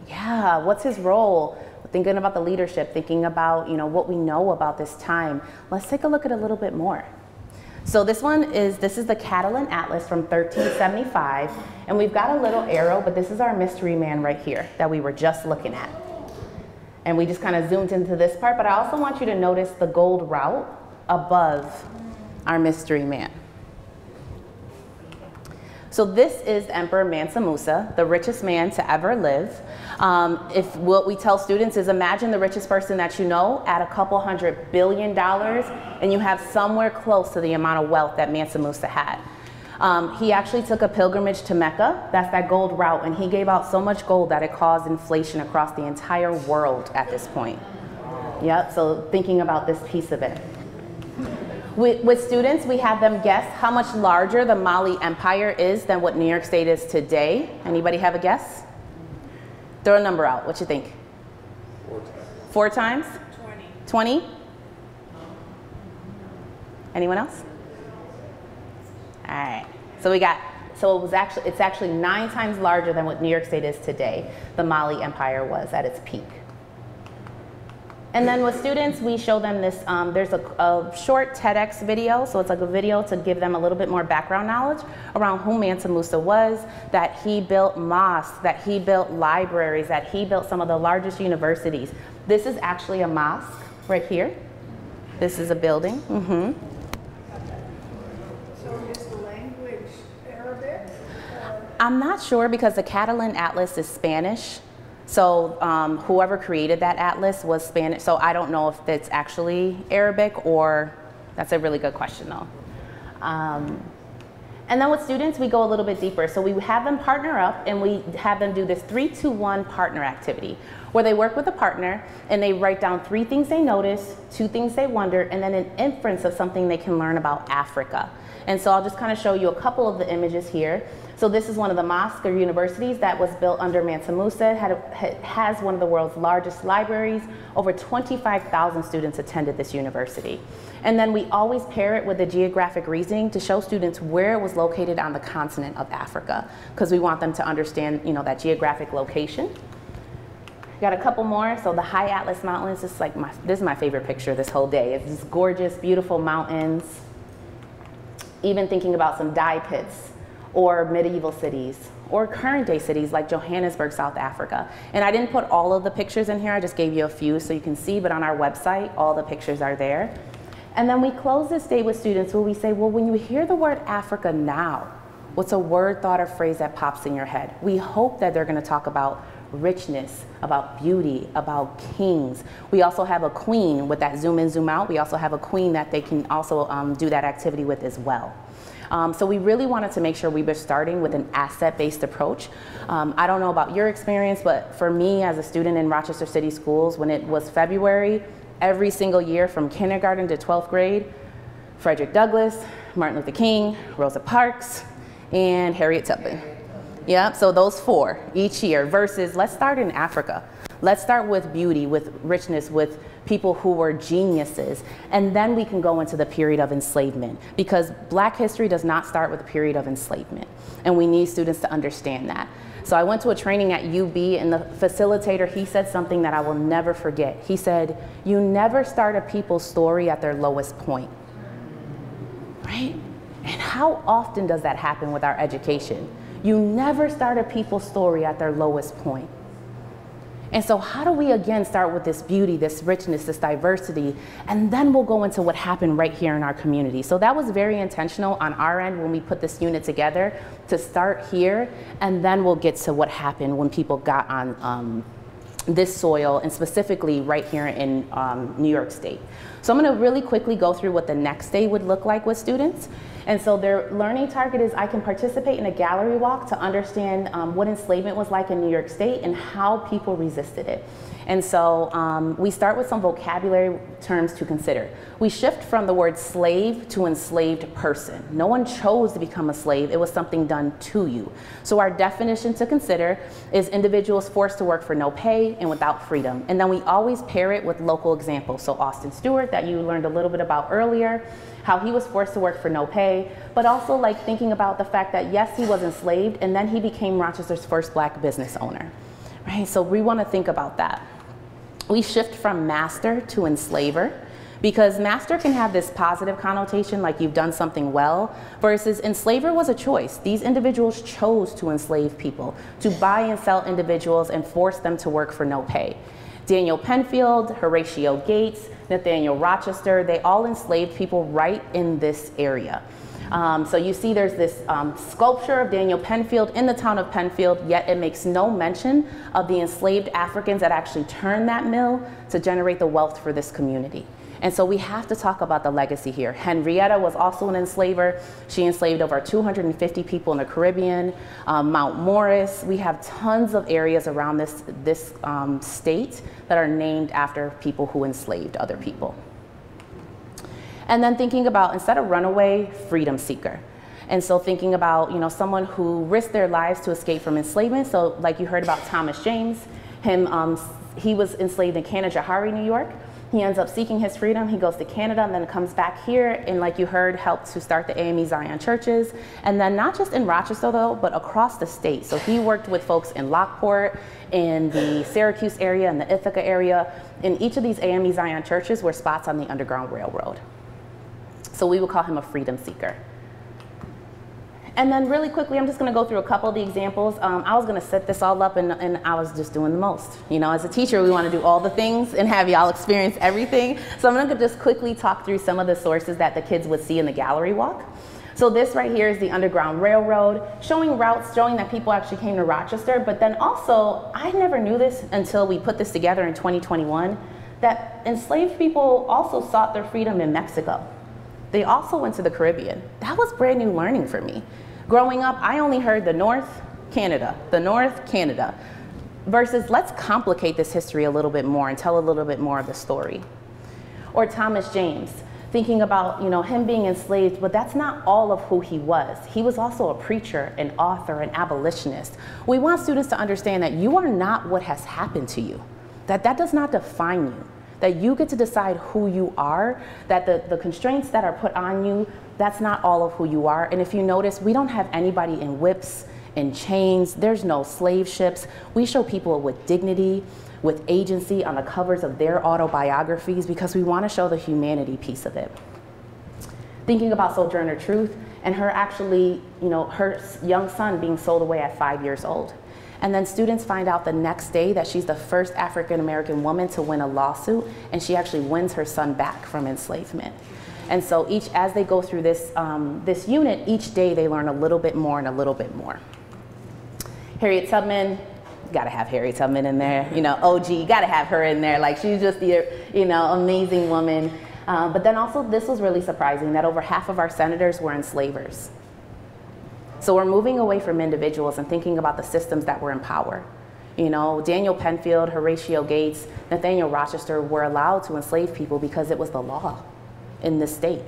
Yeah, what's his role? Thinking about the leadership, thinking about, you know, what we know about this time. Let's take a look at a little bit more. So this one is, this is the Catalan Atlas from 1375. And we've got a little arrow, but this is our mystery man right here that we were just looking at. And we just kind of zoomed into this part, but I also want you to notice the gold route above our mystery man. So this is Emperor Mansa Musa, the richest man to ever live. Um, if what we tell students is imagine the richest person that you know at a couple hundred billion dollars, and you have somewhere close to the amount of wealth that Mansa Musa had. Um, he actually took a pilgrimage to Mecca, that's that gold route, and he gave out so much gold that it caused inflation across the entire world at this point. Yep, so thinking about this piece of it. With, with, students, we have them guess how much larger the Mali Empire is than what New York State is today. Anybody have a guess? Throw a number out. What you think? Four times. Four times? 20. 20? Anyone else? All right. So we got, so it was actually, it's actually nine times larger than what New York State is today. The Mali Empire was at its peak. And then with students, we show them this, um, there's a, a, short TEDx video, so it's like a video to give them a little bit more background knowledge around who Mansa Musa was, that he built mosques, that he built libraries, that he built some of the largest universities. This is actually a mosque right here. This is a building. Mm -hmm. So is the language Arabic? I'm not sure because the Catalan Atlas is Spanish. So um, whoever created that atlas was Spanish. So I don't know if it's actually Arabic or that's a really good question though. Um, and then with students, we go a little bit deeper. So we have them partner up and we have them do this three to one partner activity where they work with a partner and they write down three things they notice, two things they wonder, and then an inference of something they can learn about Africa. And so I'll just kind of show you a couple of the images here. So this is one of the mosques or universities that was built under Mansa Musa. Had a, has one of the world's largest libraries. Over 25,000 students attended this university. And then we always pair it with the geographic reasoning to show students where it was located on the continent of Africa, because we want them to understand, you know, that geographic location. Got a couple more. So the High Atlas Mountains, this is like my, this is my favorite picture this whole day. It's just gorgeous, beautiful mountains. Even thinking about some dye pits or medieval cities or current day cities like Johannesburg, South Africa. And I didn't put all of the pictures in here, I just gave you a few so you can see, but on our website, all the pictures are there. And then we close this day with students where we say, well, when you hear the word Africa now, what's a word, thought, or phrase that pops in your head? We hope that they're gonna talk about richness, about beauty, about kings. We also have a queen with that zoom in, zoom out. We also have a queen that they can also um, do that activity with as well. Um, so we really wanted to make sure we were starting with an asset-based approach. Um, I don't know about your experience, but for me as a student in Rochester City Schools, when it was February, every single year from kindergarten to 12th grade, Frederick Douglass, Martin Luther King, Rosa Parks, and Harriet Tubman. Yeah, so those four each year versus let's start in Africa. Let's start with beauty, with richness, with people who were geniuses. And then we can go into the period of enslavement because black history does not start with a period of enslavement. And we need students to understand that. So I went to a training at UB and the facilitator, he said something that I will never forget. He said, you never start a people's story at their lowest point, right? And how often does that happen with our education? You never start a people's story at their lowest point. And so, how do we again start with this beauty, this richness, this diversity, and then we'll go into what happened right here in our community? So, that was very intentional on our end when we put this unit together to start here, and then we'll get to what happened when people got on um, this soil, and specifically right here in um, New York State. So, I'm going to really quickly go through what the next day would look like with students. And so their learning target is I can participate in a gallery walk to understand um, what enslavement was like in New York State and how people resisted it. And so um, we start with some vocabulary terms to consider. We shift from the word slave to enslaved person. No one chose to become a slave, it was something done to you. So our definition to consider is individuals forced to work for no pay and without freedom. And then we always pair it with local examples. So Austin Stewart, that you learned a little bit about earlier, how he was forced to work for no pay, but also like thinking about the fact that yes, he was enslaved and then he became Rochester's first black business owner. Right? So we want to think about that. We shift from master to enslaver because master can have this positive connotation like you've done something well versus enslaver was a choice these individuals chose to enslave people to buy and sell individuals and force them to work for no pay daniel penfield horatio gates nathaniel rochester they all enslaved people right in this area um, so you see there's this um, sculpture of Daniel Penfield in the town of Penfield, yet it makes no mention of the enslaved Africans that actually turned that mill to generate the wealth for this community. And so we have to talk about the legacy here. Henrietta was also an enslaver. She enslaved over 250 people in the Caribbean. Um, Mount Morris, we have tons of areas around this, this um, state that are named after people who enslaved other people. And then thinking about, instead of runaway, freedom seeker. And so thinking about, you know, someone who risked their lives to escape from enslavement. So like you heard about Thomas James, him, um, he was enslaved in Canajoharie, New York. He ends up seeking his freedom. He goes to Canada and then comes back here and like you heard, helped to start the AME Zion churches. And then not just in Rochester though, but across the state. So he worked with folks in Lockport, in the Syracuse area, and the Ithaca area. In each of these AME Zion churches were spots on the Underground Railroad. So we would call him a freedom seeker. And then really quickly, I'm just gonna go through a couple of the examples. Um, I was gonna set this all up and, and I was just doing the most. You know, as a teacher, we wanna do all the things and have y'all experience everything. So I'm gonna just quickly talk through some of the sources that the kids would see in the gallery walk. So this right here is the Underground Railroad, showing routes, showing that people actually came to Rochester. But then also, I never knew this until we put this together in 2021, that enslaved people also sought their freedom in Mexico. They also went to the Caribbean. That was brand new learning for me. Growing up, I only heard the North, Canada, the North, Canada, versus let's complicate this history a little bit more and tell a little bit more of the story. Or Thomas James, thinking about you know him being enslaved, but that's not all of who he was. He was also a preacher, an author, an abolitionist. We want students to understand that you are not what has happened to you. That that does not define you that you get to decide who you are, that the, the constraints that are put on you, that's not all of who you are. And if you notice, we don't have anybody in whips, in chains, there's no slave ships. We show people with dignity, with agency on the covers of their autobiographies because we want to show the humanity piece of it. Thinking about Sojourner Truth and her actually, you know, her young son being sold away at five years old. And then students find out the next day that she's the first African American woman to win a lawsuit, and she actually wins her son back from enslavement. And so each, as they go through this, um, this unit, each day they learn a little bit more and a little bit more. Harriet Tubman, gotta have Harriet Tubman in there. You know, OG, gotta have her in there. Like she's just the, you know, amazing woman. Uh, but then also this was really surprising that over half of our senators were enslavers. So we're moving away from individuals and thinking about the systems that were in power. You know, Daniel Penfield, Horatio Gates, Nathaniel Rochester were allowed to enslave people because it was the law in this state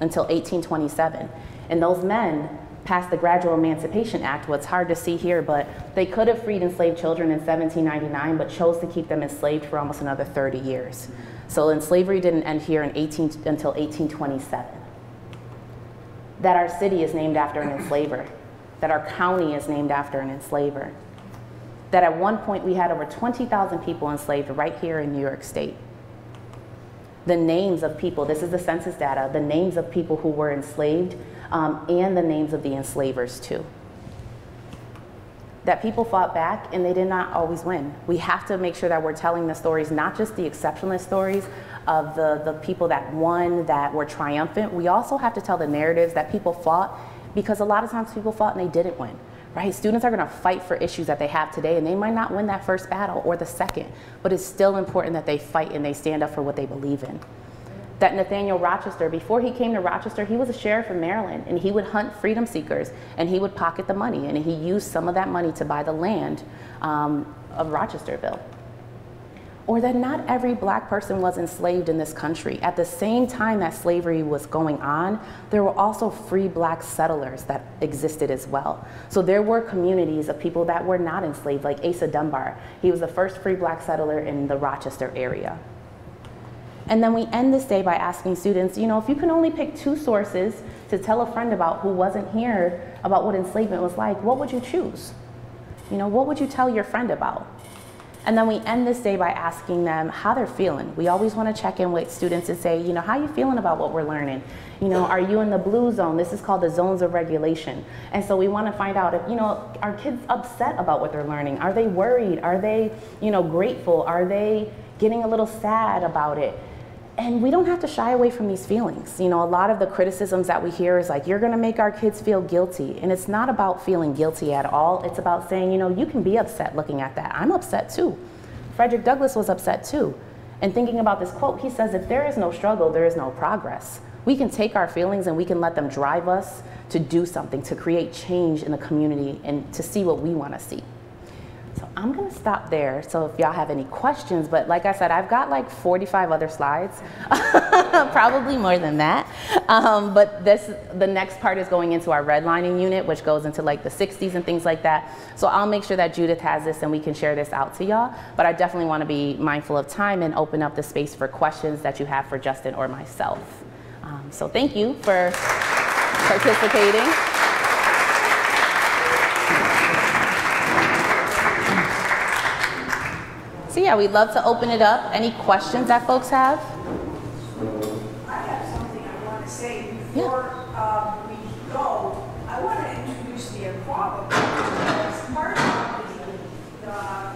until 1827. And those men passed the Gradual Emancipation Act, what's hard to see here, but they could have freed enslaved children in 1799, but chose to keep them enslaved for almost another 30 years. So slavery didn't end here in 18, until 1827 that our city is named after an enslaver, that our county is named after an enslaver, that at one point we had over 20,000 people enslaved right here in New York State. The names of people, this is the census data, the names of people who were enslaved um, and the names of the enslavers too. that people fought back and they did not always win. We have to make sure that we're telling the stories, not just the exceptionalist stories of the, the people that won, that were triumphant. We also have to tell the narratives that people fought because a lot of times people fought and they didn't win. Right? Students are going to fight for issues that they have today and they might not win that first battle or the second, but it's still important that they fight and they stand up for what they believe in that Nathaniel Rochester, before he came to Rochester, he was a sheriff in Maryland and he would hunt freedom seekers and he would pocket the money and he used some of that money to buy the land um, of Rochesterville. Or that not every black person was enslaved in this country. At the same time that slavery was going on, there were also free black settlers that existed as well. So there were communities of people that were not enslaved, like Asa Dunbar. He was the first free black settler in the Rochester area. And then we end this day by asking students, you know, if you can only pick two sources to tell a friend about who wasn't here about what enslavement was like, what would you choose? You know, what would you tell your friend about? And then we end this day by asking them how they're feeling. We always want to check in with students and say, you know, how are you feeling about what we're learning? You know, are you in the blue zone? This is called the zones of regulation. And so we want to find out if, you know, are kids upset about what they're learning? Are they worried? Are they, you know, grateful? Are they getting a little sad about it? And we don't have to shy away from these feelings. You know, a lot of the criticisms that we hear is like, you're gonna make our kids feel guilty. And it's not about feeling guilty at all. It's about saying, you know, you can be upset looking at that. I'm upset too. Frederick Douglass was upset too. And thinking about this quote, he says, if there is no struggle, there is no progress. We can take our feelings and we can let them drive us to do something, to create change in the community and to see what we wanna see. I'm gonna stop there. So if y'all have any questions, but like I said, I've got like 45 other slides, (laughs) probably more than that. Um, but this, the next part is going into our redlining unit, which goes into like the 60s and things like that. So I'll make sure that Judith has this and we can share this out to y'all. But I definitely wanna be mindful of time and open up the space for questions that you have for Justin or myself. Um, so thank you for participating. So yeah, we'd love to open it up. Any questions that folks have? I have something I want to say before um, we go. I want to introduce the AKWAABA as part of the uh,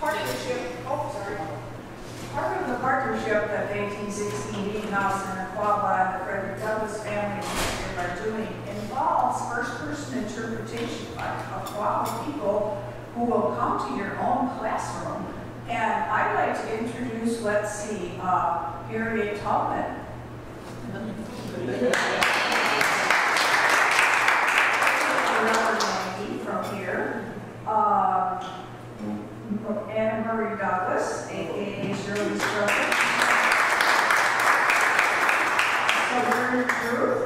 partnership. Oh, sorry. Part of the partnership that the 1816 Meeting House and AKWAABA and the Frederick Douglass family are doing involves first-person interpretation by AKWAABA people who will come to your own classroom. And I'd like to introduce, let's see, uh, Harriet Tubman. (laughs) From here. Uh, Anna Murray Douglass, aka Shirley Struggle. Sojourner Truth.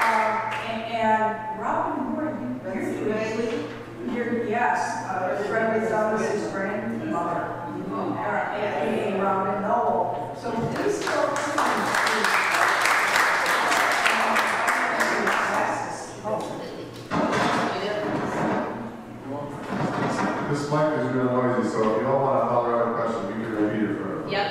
Uh, and, and Robin Gordon, you're, you're, yes, uh, Frederick Douglass's grandmother. Uh, aka Robin Noel. So these folks. This mic is real noisy, so if you don't want to holler out a question, you can repeat it for Yep.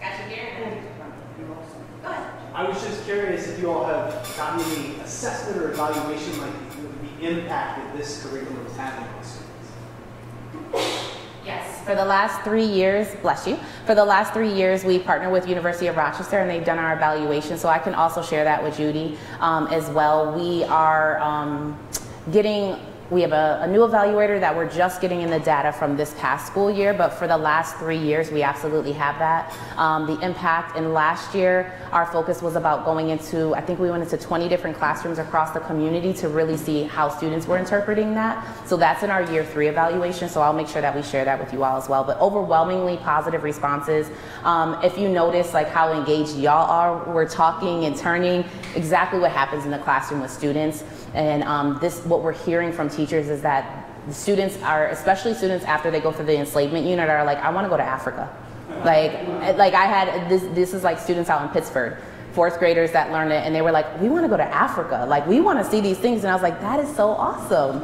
Got you here? Go ahead. I was just curious if you all have gotten any assessment or evaluation, like the impact that this curriculum is having on students. Yes. For the last three years, bless you, for the last three years, we partnered with University of Rochester and they've done our evaluation. So I can also share that with Judy um, as well. We are um, getting we have a, a, new evaluator that we're just getting in the data from this past school year, but for the last three years, we absolutely have that. Um, the impact in last year, our focus was about going into, I think we went into 20 different classrooms across the community to really see how students were interpreting that. So that's in our year three evaluation, so I'll make sure that we share that with you all as well. But overwhelmingly positive responses. Um, if you notice like how engaged y'all are, we're talking and turning exactly what happens in the classroom with students. And um, this, what we're hearing from teachers is that the students are, especially students after they go through the enslavement unit, are like, I want to go to Africa. Like, like I had this. This is like students out in Pittsburgh fourth graders that learned it and they were like, we want to go to Africa. Like, we want to see these things. And I was like, that is so awesome.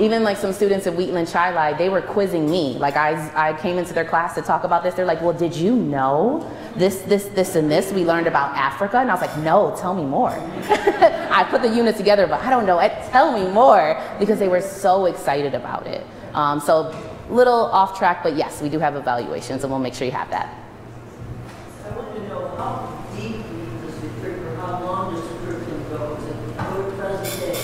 Even like some students at Wheatland Chi they were quizzing me. Like, I, I came into their class to talk about this. They're like, well, did you know this, this, this, and this? We learned about Africa. And I was like, no, tell me more. (laughs) I put the unit together, but I don't know. Eh, Tell me more because they were so excited about it. Um, so, little off track, but yes, we do have evaluations and we'll make sure you have that. I want to know how deeply does the curriculum, how long does the curriculum go? Is it go to present day?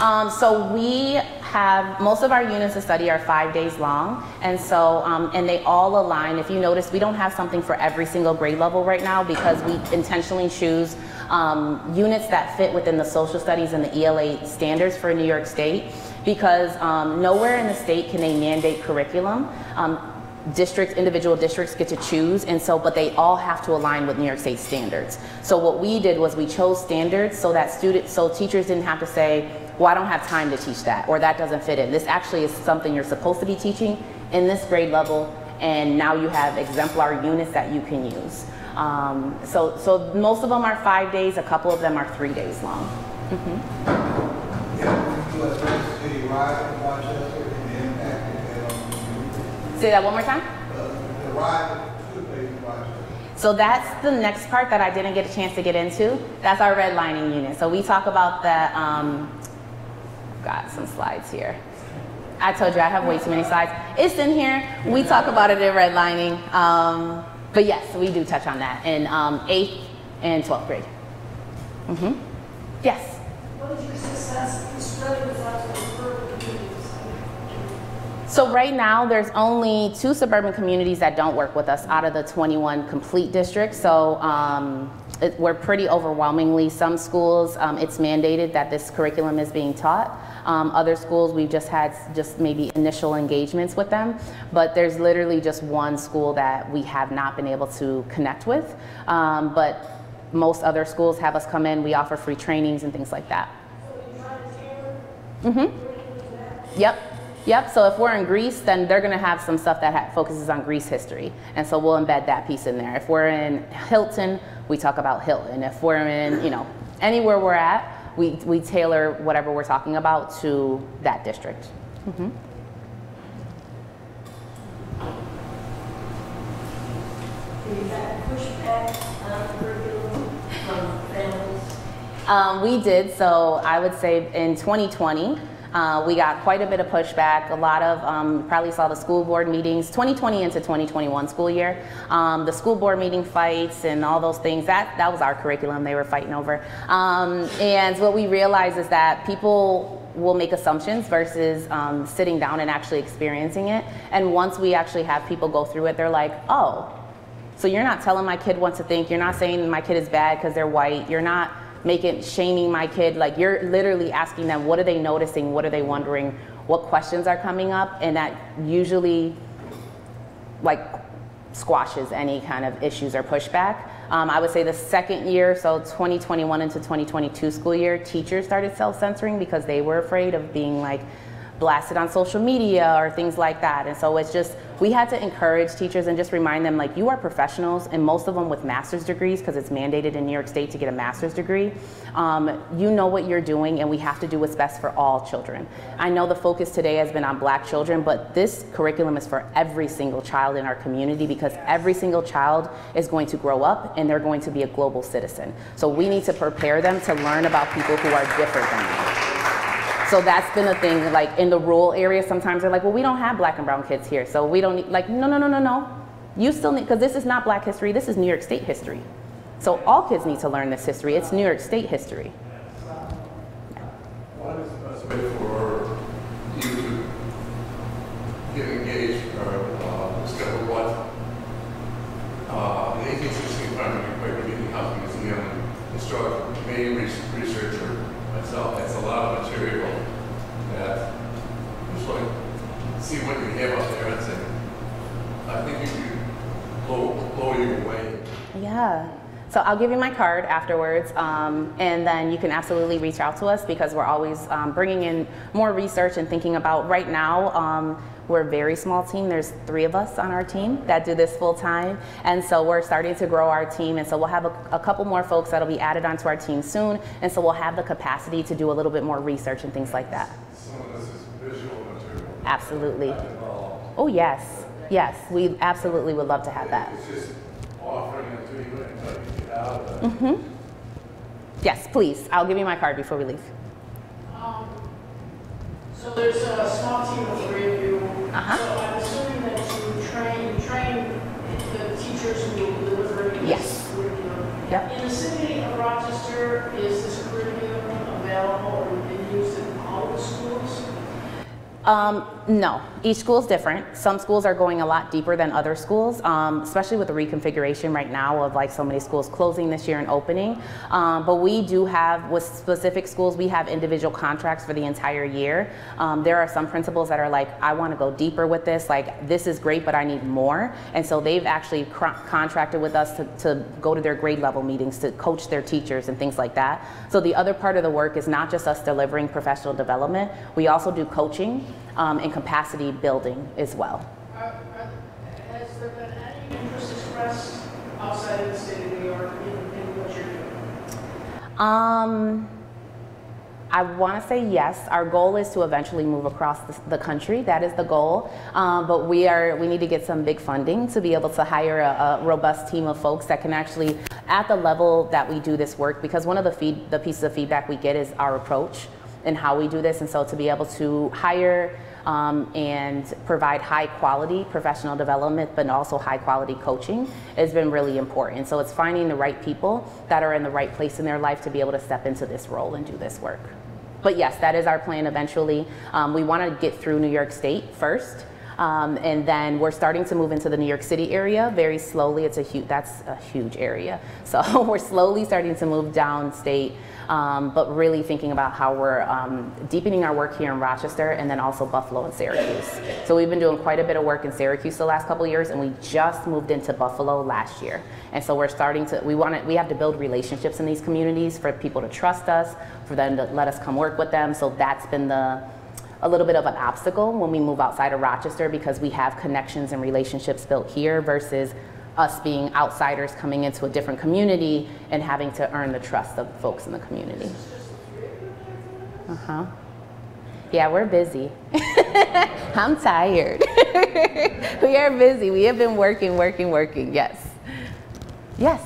Um, so we have most of our units of study are five days long, and so um, and they all align. If you notice, we don't have something for every single grade level right now because we intentionally choose um, units that fit within the social studies and the ELA standards for New York State. Because um, nowhere in the state can they mandate curriculum. Um, districts, individual districts get to choose, and so, but they all have to align with New York State standards. So what we did was we chose standards so that students, so teachers didn't have to say, well, I don't have time to teach that, or that doesn't fit in. This actually is something you're supposed to be teaching in this grade level, and now you have exemplar units that you can use. Um, so, so most of them are five days, a couple of them are three days long. The community. Say that one more time. So that's the next part that I didn't get a chance to get into. That's our redlining unit. So we talk about the, um, got some slides here. I told you I have way too many slides. It's in here. We talk about it in redlining. Um, but yes, we do touch on that in um, eighth and 12th grade. hmm Yes. What is your success in spreading this out to the communities? So right now, there's only two suburban communities that don't work with us out of the 21 complete districts. So um, it, we're pretty overwhelmingly, some schools, um, it's mandated that this curriculum is being taught. Um, other schools, we've just had just maybe initial engagements with them, but there's literally just one school that we have not been able to connect with. Um, but most other schools have us come in, we offer free trainings and things like that. Mm-hmm. Yep. Yep. So if we're in Greece, then they're going to have some stuff that ha- focuses on Greece history, and so we'll embed that piece in there. If we're in Hilton, we talk about Hill. And If we're in, you know, anywhere we're at, we we tailor whatever we're talking about to that district. hmm Do you have pushback on curriculum from families? Um, we did. So I would say in 2020, uh, we got quite a bit of pushback. A lot of, um, probably saw the school board meetings, 2020 into 2021 school year. Um, the school board meeting fights and all those things, that, that was our curriculum they were fighting over. Um, and what we realized is that people will make assumptions versus um, sitting down and actually experiencing it. And once we actually have people go through it, they're like, oh, so you're not telling my kid what to think. You're not saying my kid is bad because they're white. You're not making shaming my kid. Like you're literally asking them what are they noticing? What are they wondering? What questions are coming up? And that usually like squashes any kind of issues or pushback. Um, I would say the second year, so 2021 into 2022 school year, teachers started self-censoring because they were afraid of being like blasted on social media or things like that. And so it's just, we had to encourage teachers and just remind them like you are professionals and most of them with master's degrees because it's mandated in New York State to get a master's degree. Um, you know what you're doing and we have to do what's best for all children. I know the focus today has been on black children, but this curriculum is for every single child in our community because every single child is going to grow up and they're going to be a global citizen. So we need to prepare them to learn about people who are different than them. So that's been a thing, like in the rural areas, sometimes they're like, well, we don't have black and brown kids here, so we don't need, like, no, no, no, no, no. You still need, because this is not black history, this is New York State history. So all kids need to learn this history. It's New York State history. What is the best way for you to get engaged or uh, discover what uh, the 1816 primary Quaker Meeting House Museum historical main res- researcher myself. That's a lot of material that just like see what you have up there and say, I think you could blow, blow you away. Yeah. So I'll give you my card afterwards, um, and then you can absolutely reach out to us because we're always um, bringing in more research and thinking about right now. Um, We're a very small team. There's three of us on our team that do this full time. And so we're starting to grow our team. And so we'll have a, a couple more folks that'll be added onto our team soon. And so we'll have the capacity to do a little bit more research and things like that. Some of this is visual material. Absolutely. Oh, yes. Yes, we absolutely would love to have that. Out of it. Yes, please. I'll give you my card before we leave. Um, So there's a small team of three of you. Uh-huh. So I'm assuming that you train, you train the teachers who will deliver this Yes. curriculum. Yep. In the city of Rochester, is this curriculum available or been used in all the schools? Um, no, each school is different. Some schools are going a lot deeper than other schools, um, especially with the reconfiguration right now of like so many schools closing this year and opening. Um, but we do have, with specific schools, we have individual contracts for the entire year. Um, there are some principals that are like, I want to go deeper with this. Like, this is great, but I need more. And so they've actually contracted with us to, to go to their grade level meetings to coach their teachers and things like that. So the other part of the work is not just us delivering professional development, we also do coaching um, and capacity building as well. Are- are- Has there been any interest expressed outside of the state of New York in in what you're doing? Um, I want to say yes. Our goal is to eventually move across the, the country. That is the goal. Um, but we are we need to get some big funding to be able to hire a, a robust team of folks that can actually, at the level that we do this work, because one of the feed the pieces of feedback we get is our approach and how we do this, and so to be able to hire um, and provide high quality professional development, but also high quality coaching has been really important. So it's finding the right people that are in the right place in their life to be able to step into this role and do this work. But yes, that is our plan eventually. Um, we want to get through New York State first. Um, and then we're starting to move into the New York City area very slowly. It's a huge, that's a huge area. (laughs) So we're slowly starting to move downstate, um, but really thinking about how we're um, deepening our work here in Rochester and then also Buffalo and Syracuse. So we've been doing quite a bit of work in Syracuse the last couple years, and we just moved into Buffalo last year. And so we're starting to, we want to, we have to build relationships in these communities for people to trust us, for them to let us come work with them. So that's been the, a little bit of an obstacle when we move outside of Rochester because we have connections and relationships built here versus us being outsiders coming into a different community and having to earn the trust of folks in the community. Uh huh. Yeah, we're busy. (laughs) I'm tired. (laughs) we are busy. We have been working, working, working. Yes. Yes.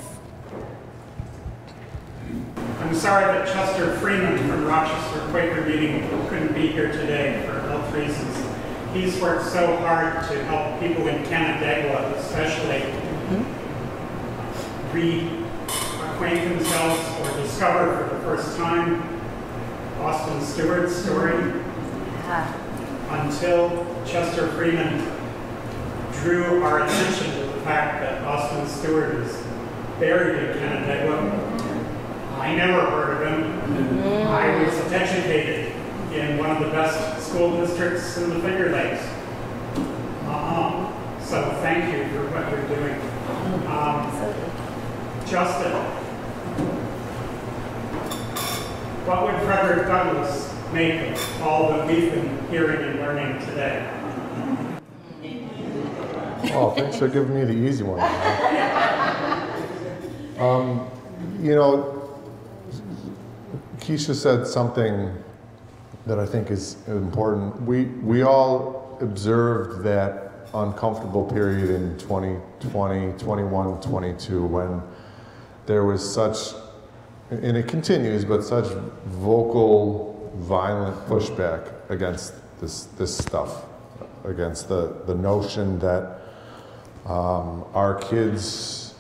I'm sorry that Chester Freeman from Rochester Quaker Meeting couldn't be here today for health reasons. He's worked so hard to help people in Canandaigua especially reacquaint themselves or discover for the first time Austin Stewart's story until Chester Freeman drew our attention to the fact that Austin Stewart is buried in Canandaigua. I never heard of him. I was educated in one of the best school districts in the Finger Lakes. Uh-huh. So thank you for what you're doing. Um, Justin, what would Frederick Douglass make of all that we've been hearing and learning today? Oh, thanks for giving me the easy one. um, you know, Kesha said something that I think is important. We, we all observed that uncomfortable period in 2020, 21, 22 when there was such, and it continues, but such vocal, violent pushback against this, this stuff, against the, the notion that um, our kids,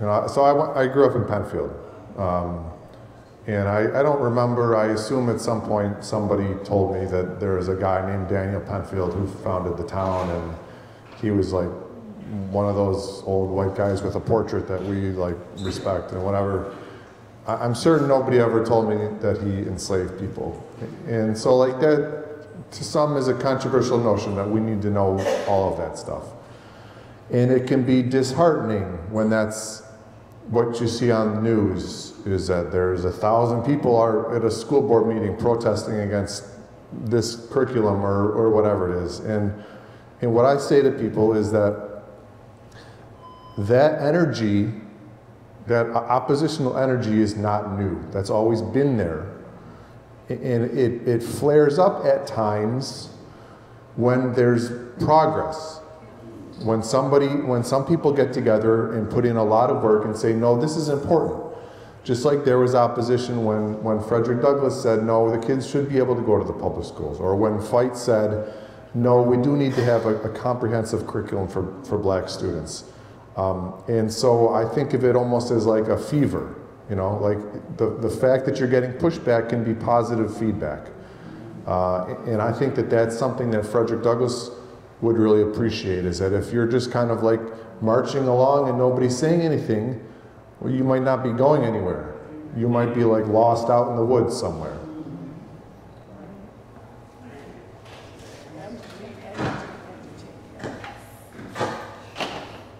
you know, so I, I grew up in Penfield. Um, and I, I don't remember, I assume at some point somebody told me that there was a guy named Daniel Penfield who founded the town and he was like one of those old white guys with a portrait that we like respect and whatever. I, I'm certain nobody ever told me that he enslaved people. And so like that to some is a controversial notion that we need to know all of that stuff. And it can be disheartening when that's what you see on the news is that there's a thousand people are at a school board meeting protesting against this curriculum or, or whatever it is. And And what I say to people is that that energy, that oppositional energy is not new. That's always been there. And it, it flares up at times when there's progress. When somebody, when some people get together and put in a lot of work and say, no, this is important. Just like there was opposition when, when Frederick Douglass said, no, the kids should be able to go to the public schools. Or when Fight said, no, we do need to have a, a comprehensive curriculum for, for black students. Um, and so I think of it almost as like a fever, you know, like the, the fact that you're getting pushback can be positive feedback. Uh, and I think that that's something that Frederick Douglass would really appreciate is that if you're just kind of like marching along and nobody's saying anything, well, you might not be going anywhere. You might be like lost out in the woods somewhere.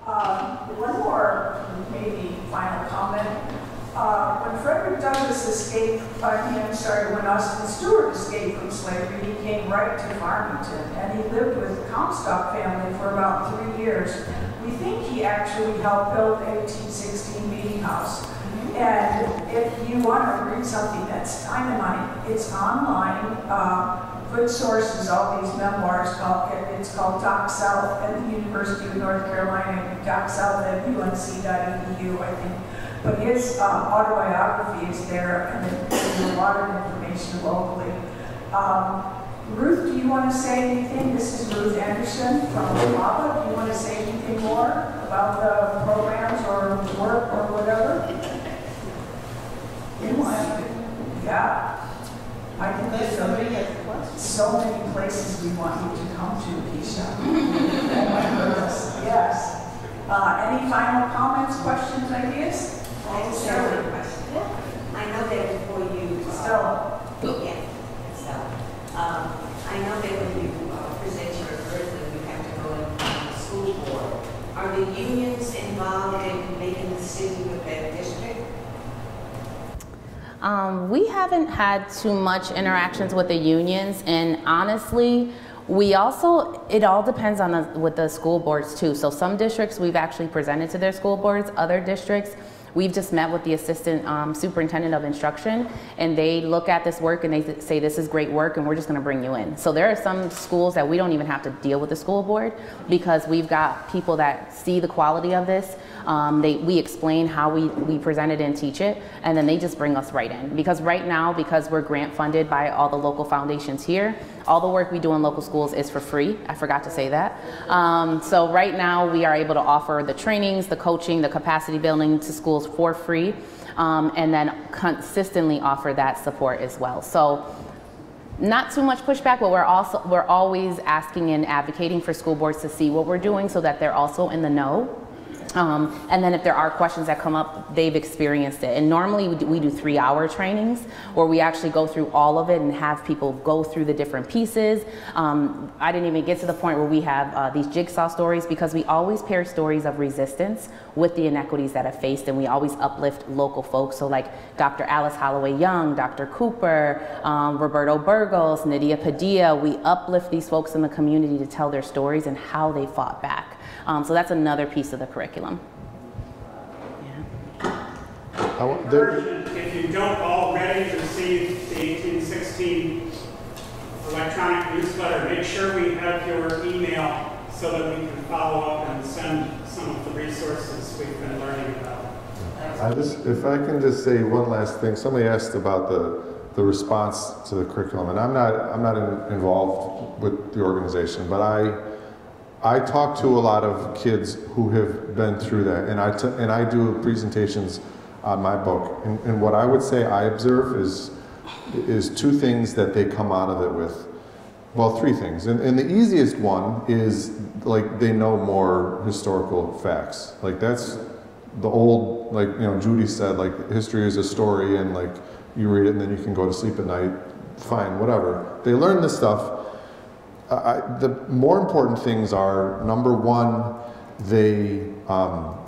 Um, One more, maybe final comment. Uh, When Frederick Douglass escaped, uh, he, I'm sorry, when Austin Stewart escaped from slavery, he came right to Farmington, and he lived with the Comstock family for about three years. We think he actually helped build the 1816 meeting house. And if you want to read something that's dynamite, it's online. Good sources, all these memoirs, called, it's called Doc South at the University of North Carolina, Doc South at unc.edu, I think. But his uh, autobiography is there, and there's a lot of information locally. Um, Ruth, do you want to say anything? This is Ruth Anderson from Lava. Do you want to say anything more about the programs or work or whatever? To? Yeah. I think there's so, so many places we want you to come to, Kesha. (laughs) Oh my goodness, yes. Uh, any final comments, questions, ideas? I have a Shirley question. I know that before you. uh, Stella. Yeah, so, um, I know that when you uh, present your curriculum, you have to go in front of the school board. Are the unions involved in making the city with that district? Um, we haven't had too much interactions with the unions, and honestly, we also it all depends on the, with the school boards too. So some districts we've actually presented to their school boards. Other districts we've just met with the assistant um, superintendent of instruction, and they look at this work and they say this is great work, and we're just going to bring you in. So there are some schools that we don't even have to deal with the school board because we've got people that see the quality of this. Um, they, we explain how we, we present it and teach it, and then they just bring us right in. Because right now, because we're grant funded by all the local foundations here, all the work we do in local schools is for free. I forgot to say that. Um, so right now, we are able to offer the trainings, the coaching, the capacity building to schools for free, um, and then consistently offer that support as well. So not too much pushback, but we're also we're always asking and advocating for school boards to see what we're doing so that they're also in the know. Um, and then if there are questions that come up, they've experienced it. And normally we do, we do three hour trainings where we actually go through all of it and have people go through the different pieces. Um, I didn't even get to the point where we have uh, these jigsaw stories because we always pair stories of resistance with the inequities that are faced and we always uplift local folks. So like Dr. Alice Holloway Young, Dr. Cooper, um, Roberto Burgos, Nydia Padilla, we uplift these folks in the community to tell their stories and how they fought back. Um, so that's another piece of the curriculum. I want, there, Version, If you don't already receive the 1816 electronic newsletter, make sure we have your email so that we can follow up and send some of the resources we've been learning about. I just, if I can just say one last thing, somebody asked about the, the response to the curriculum, and I'm not, I'm not in- involved with the organization, but I, I talk to a lot of kids who have been through that, and I, and I do presentations on my book, and, and what I would say I observe is, is two things that they come out of it with. Well, three things, and, and the easiest one is like they know more historical facts. Like that's the old, like you know, Judy said, like history is a story, and like you read it and then you can go to sleep at night. Fine, whatever. They learn this stuff. I, the more important things are number one, they um,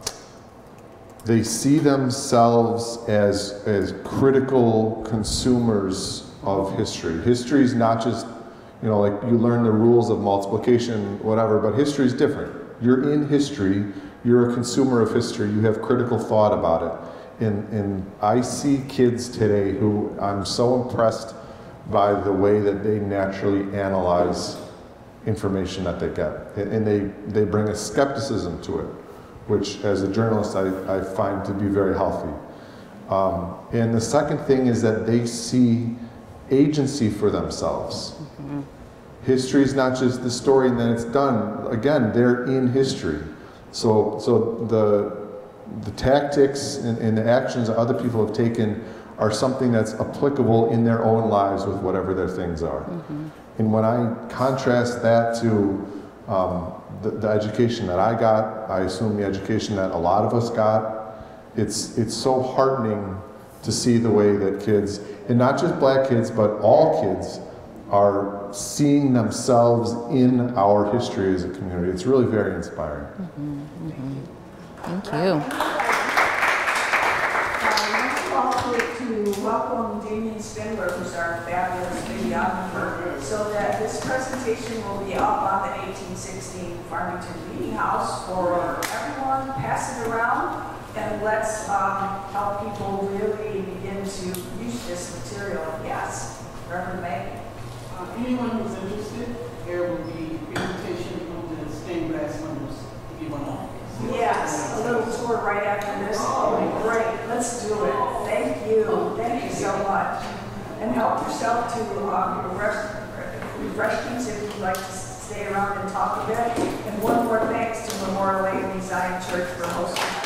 they see themselves as as critical consumers of history. History is not just you know, like you learn the rules of multiplication, whatever, but history is different. You're in history, you're a consumer of history, you have critical thought about it. And, and I see kids today who I'm so impressed by the way that they naturally analyze information that they get. And they, they bring a skepticism to it, which as a journalist I, I find to be very healthy. Um, and the second thing is that they see agency for themselves. History is not just the story and then it's done. Again, they're in history. So, so the, the tactics and, and the actions that other people have taken are something that's applicable in their own lives with whatever their things are. Mm-hmm. And when I contrast that to um, the, the education that I got, I assume the education that a lot of us got, it's, it's so heartening to see the way that kids, and not just black kids, but all kids, are seeing themselves in our history as a community. It's really very inspiring. Mm-hmm. Mm-hmm. Thank you. Uh, also to welcome Damien Spindler, who's our fabulous videographer, so that this presentation will be up on the 1816 Farmington Meeting House for everyone. Pass it around and let's um, help people really begin to use this material. Yes, Reverend May? Uh, Anyone who's interested, there will be presentation of the stained glass windows if you want to. Yes, a little tour right after this. Oh, great, let's do it. Thank you, thank you so much. And help yourself to um, refresh- refreshments if you'd like to stay around and talk a bit. And one more thanks to Memorial AME Zion Church for hosting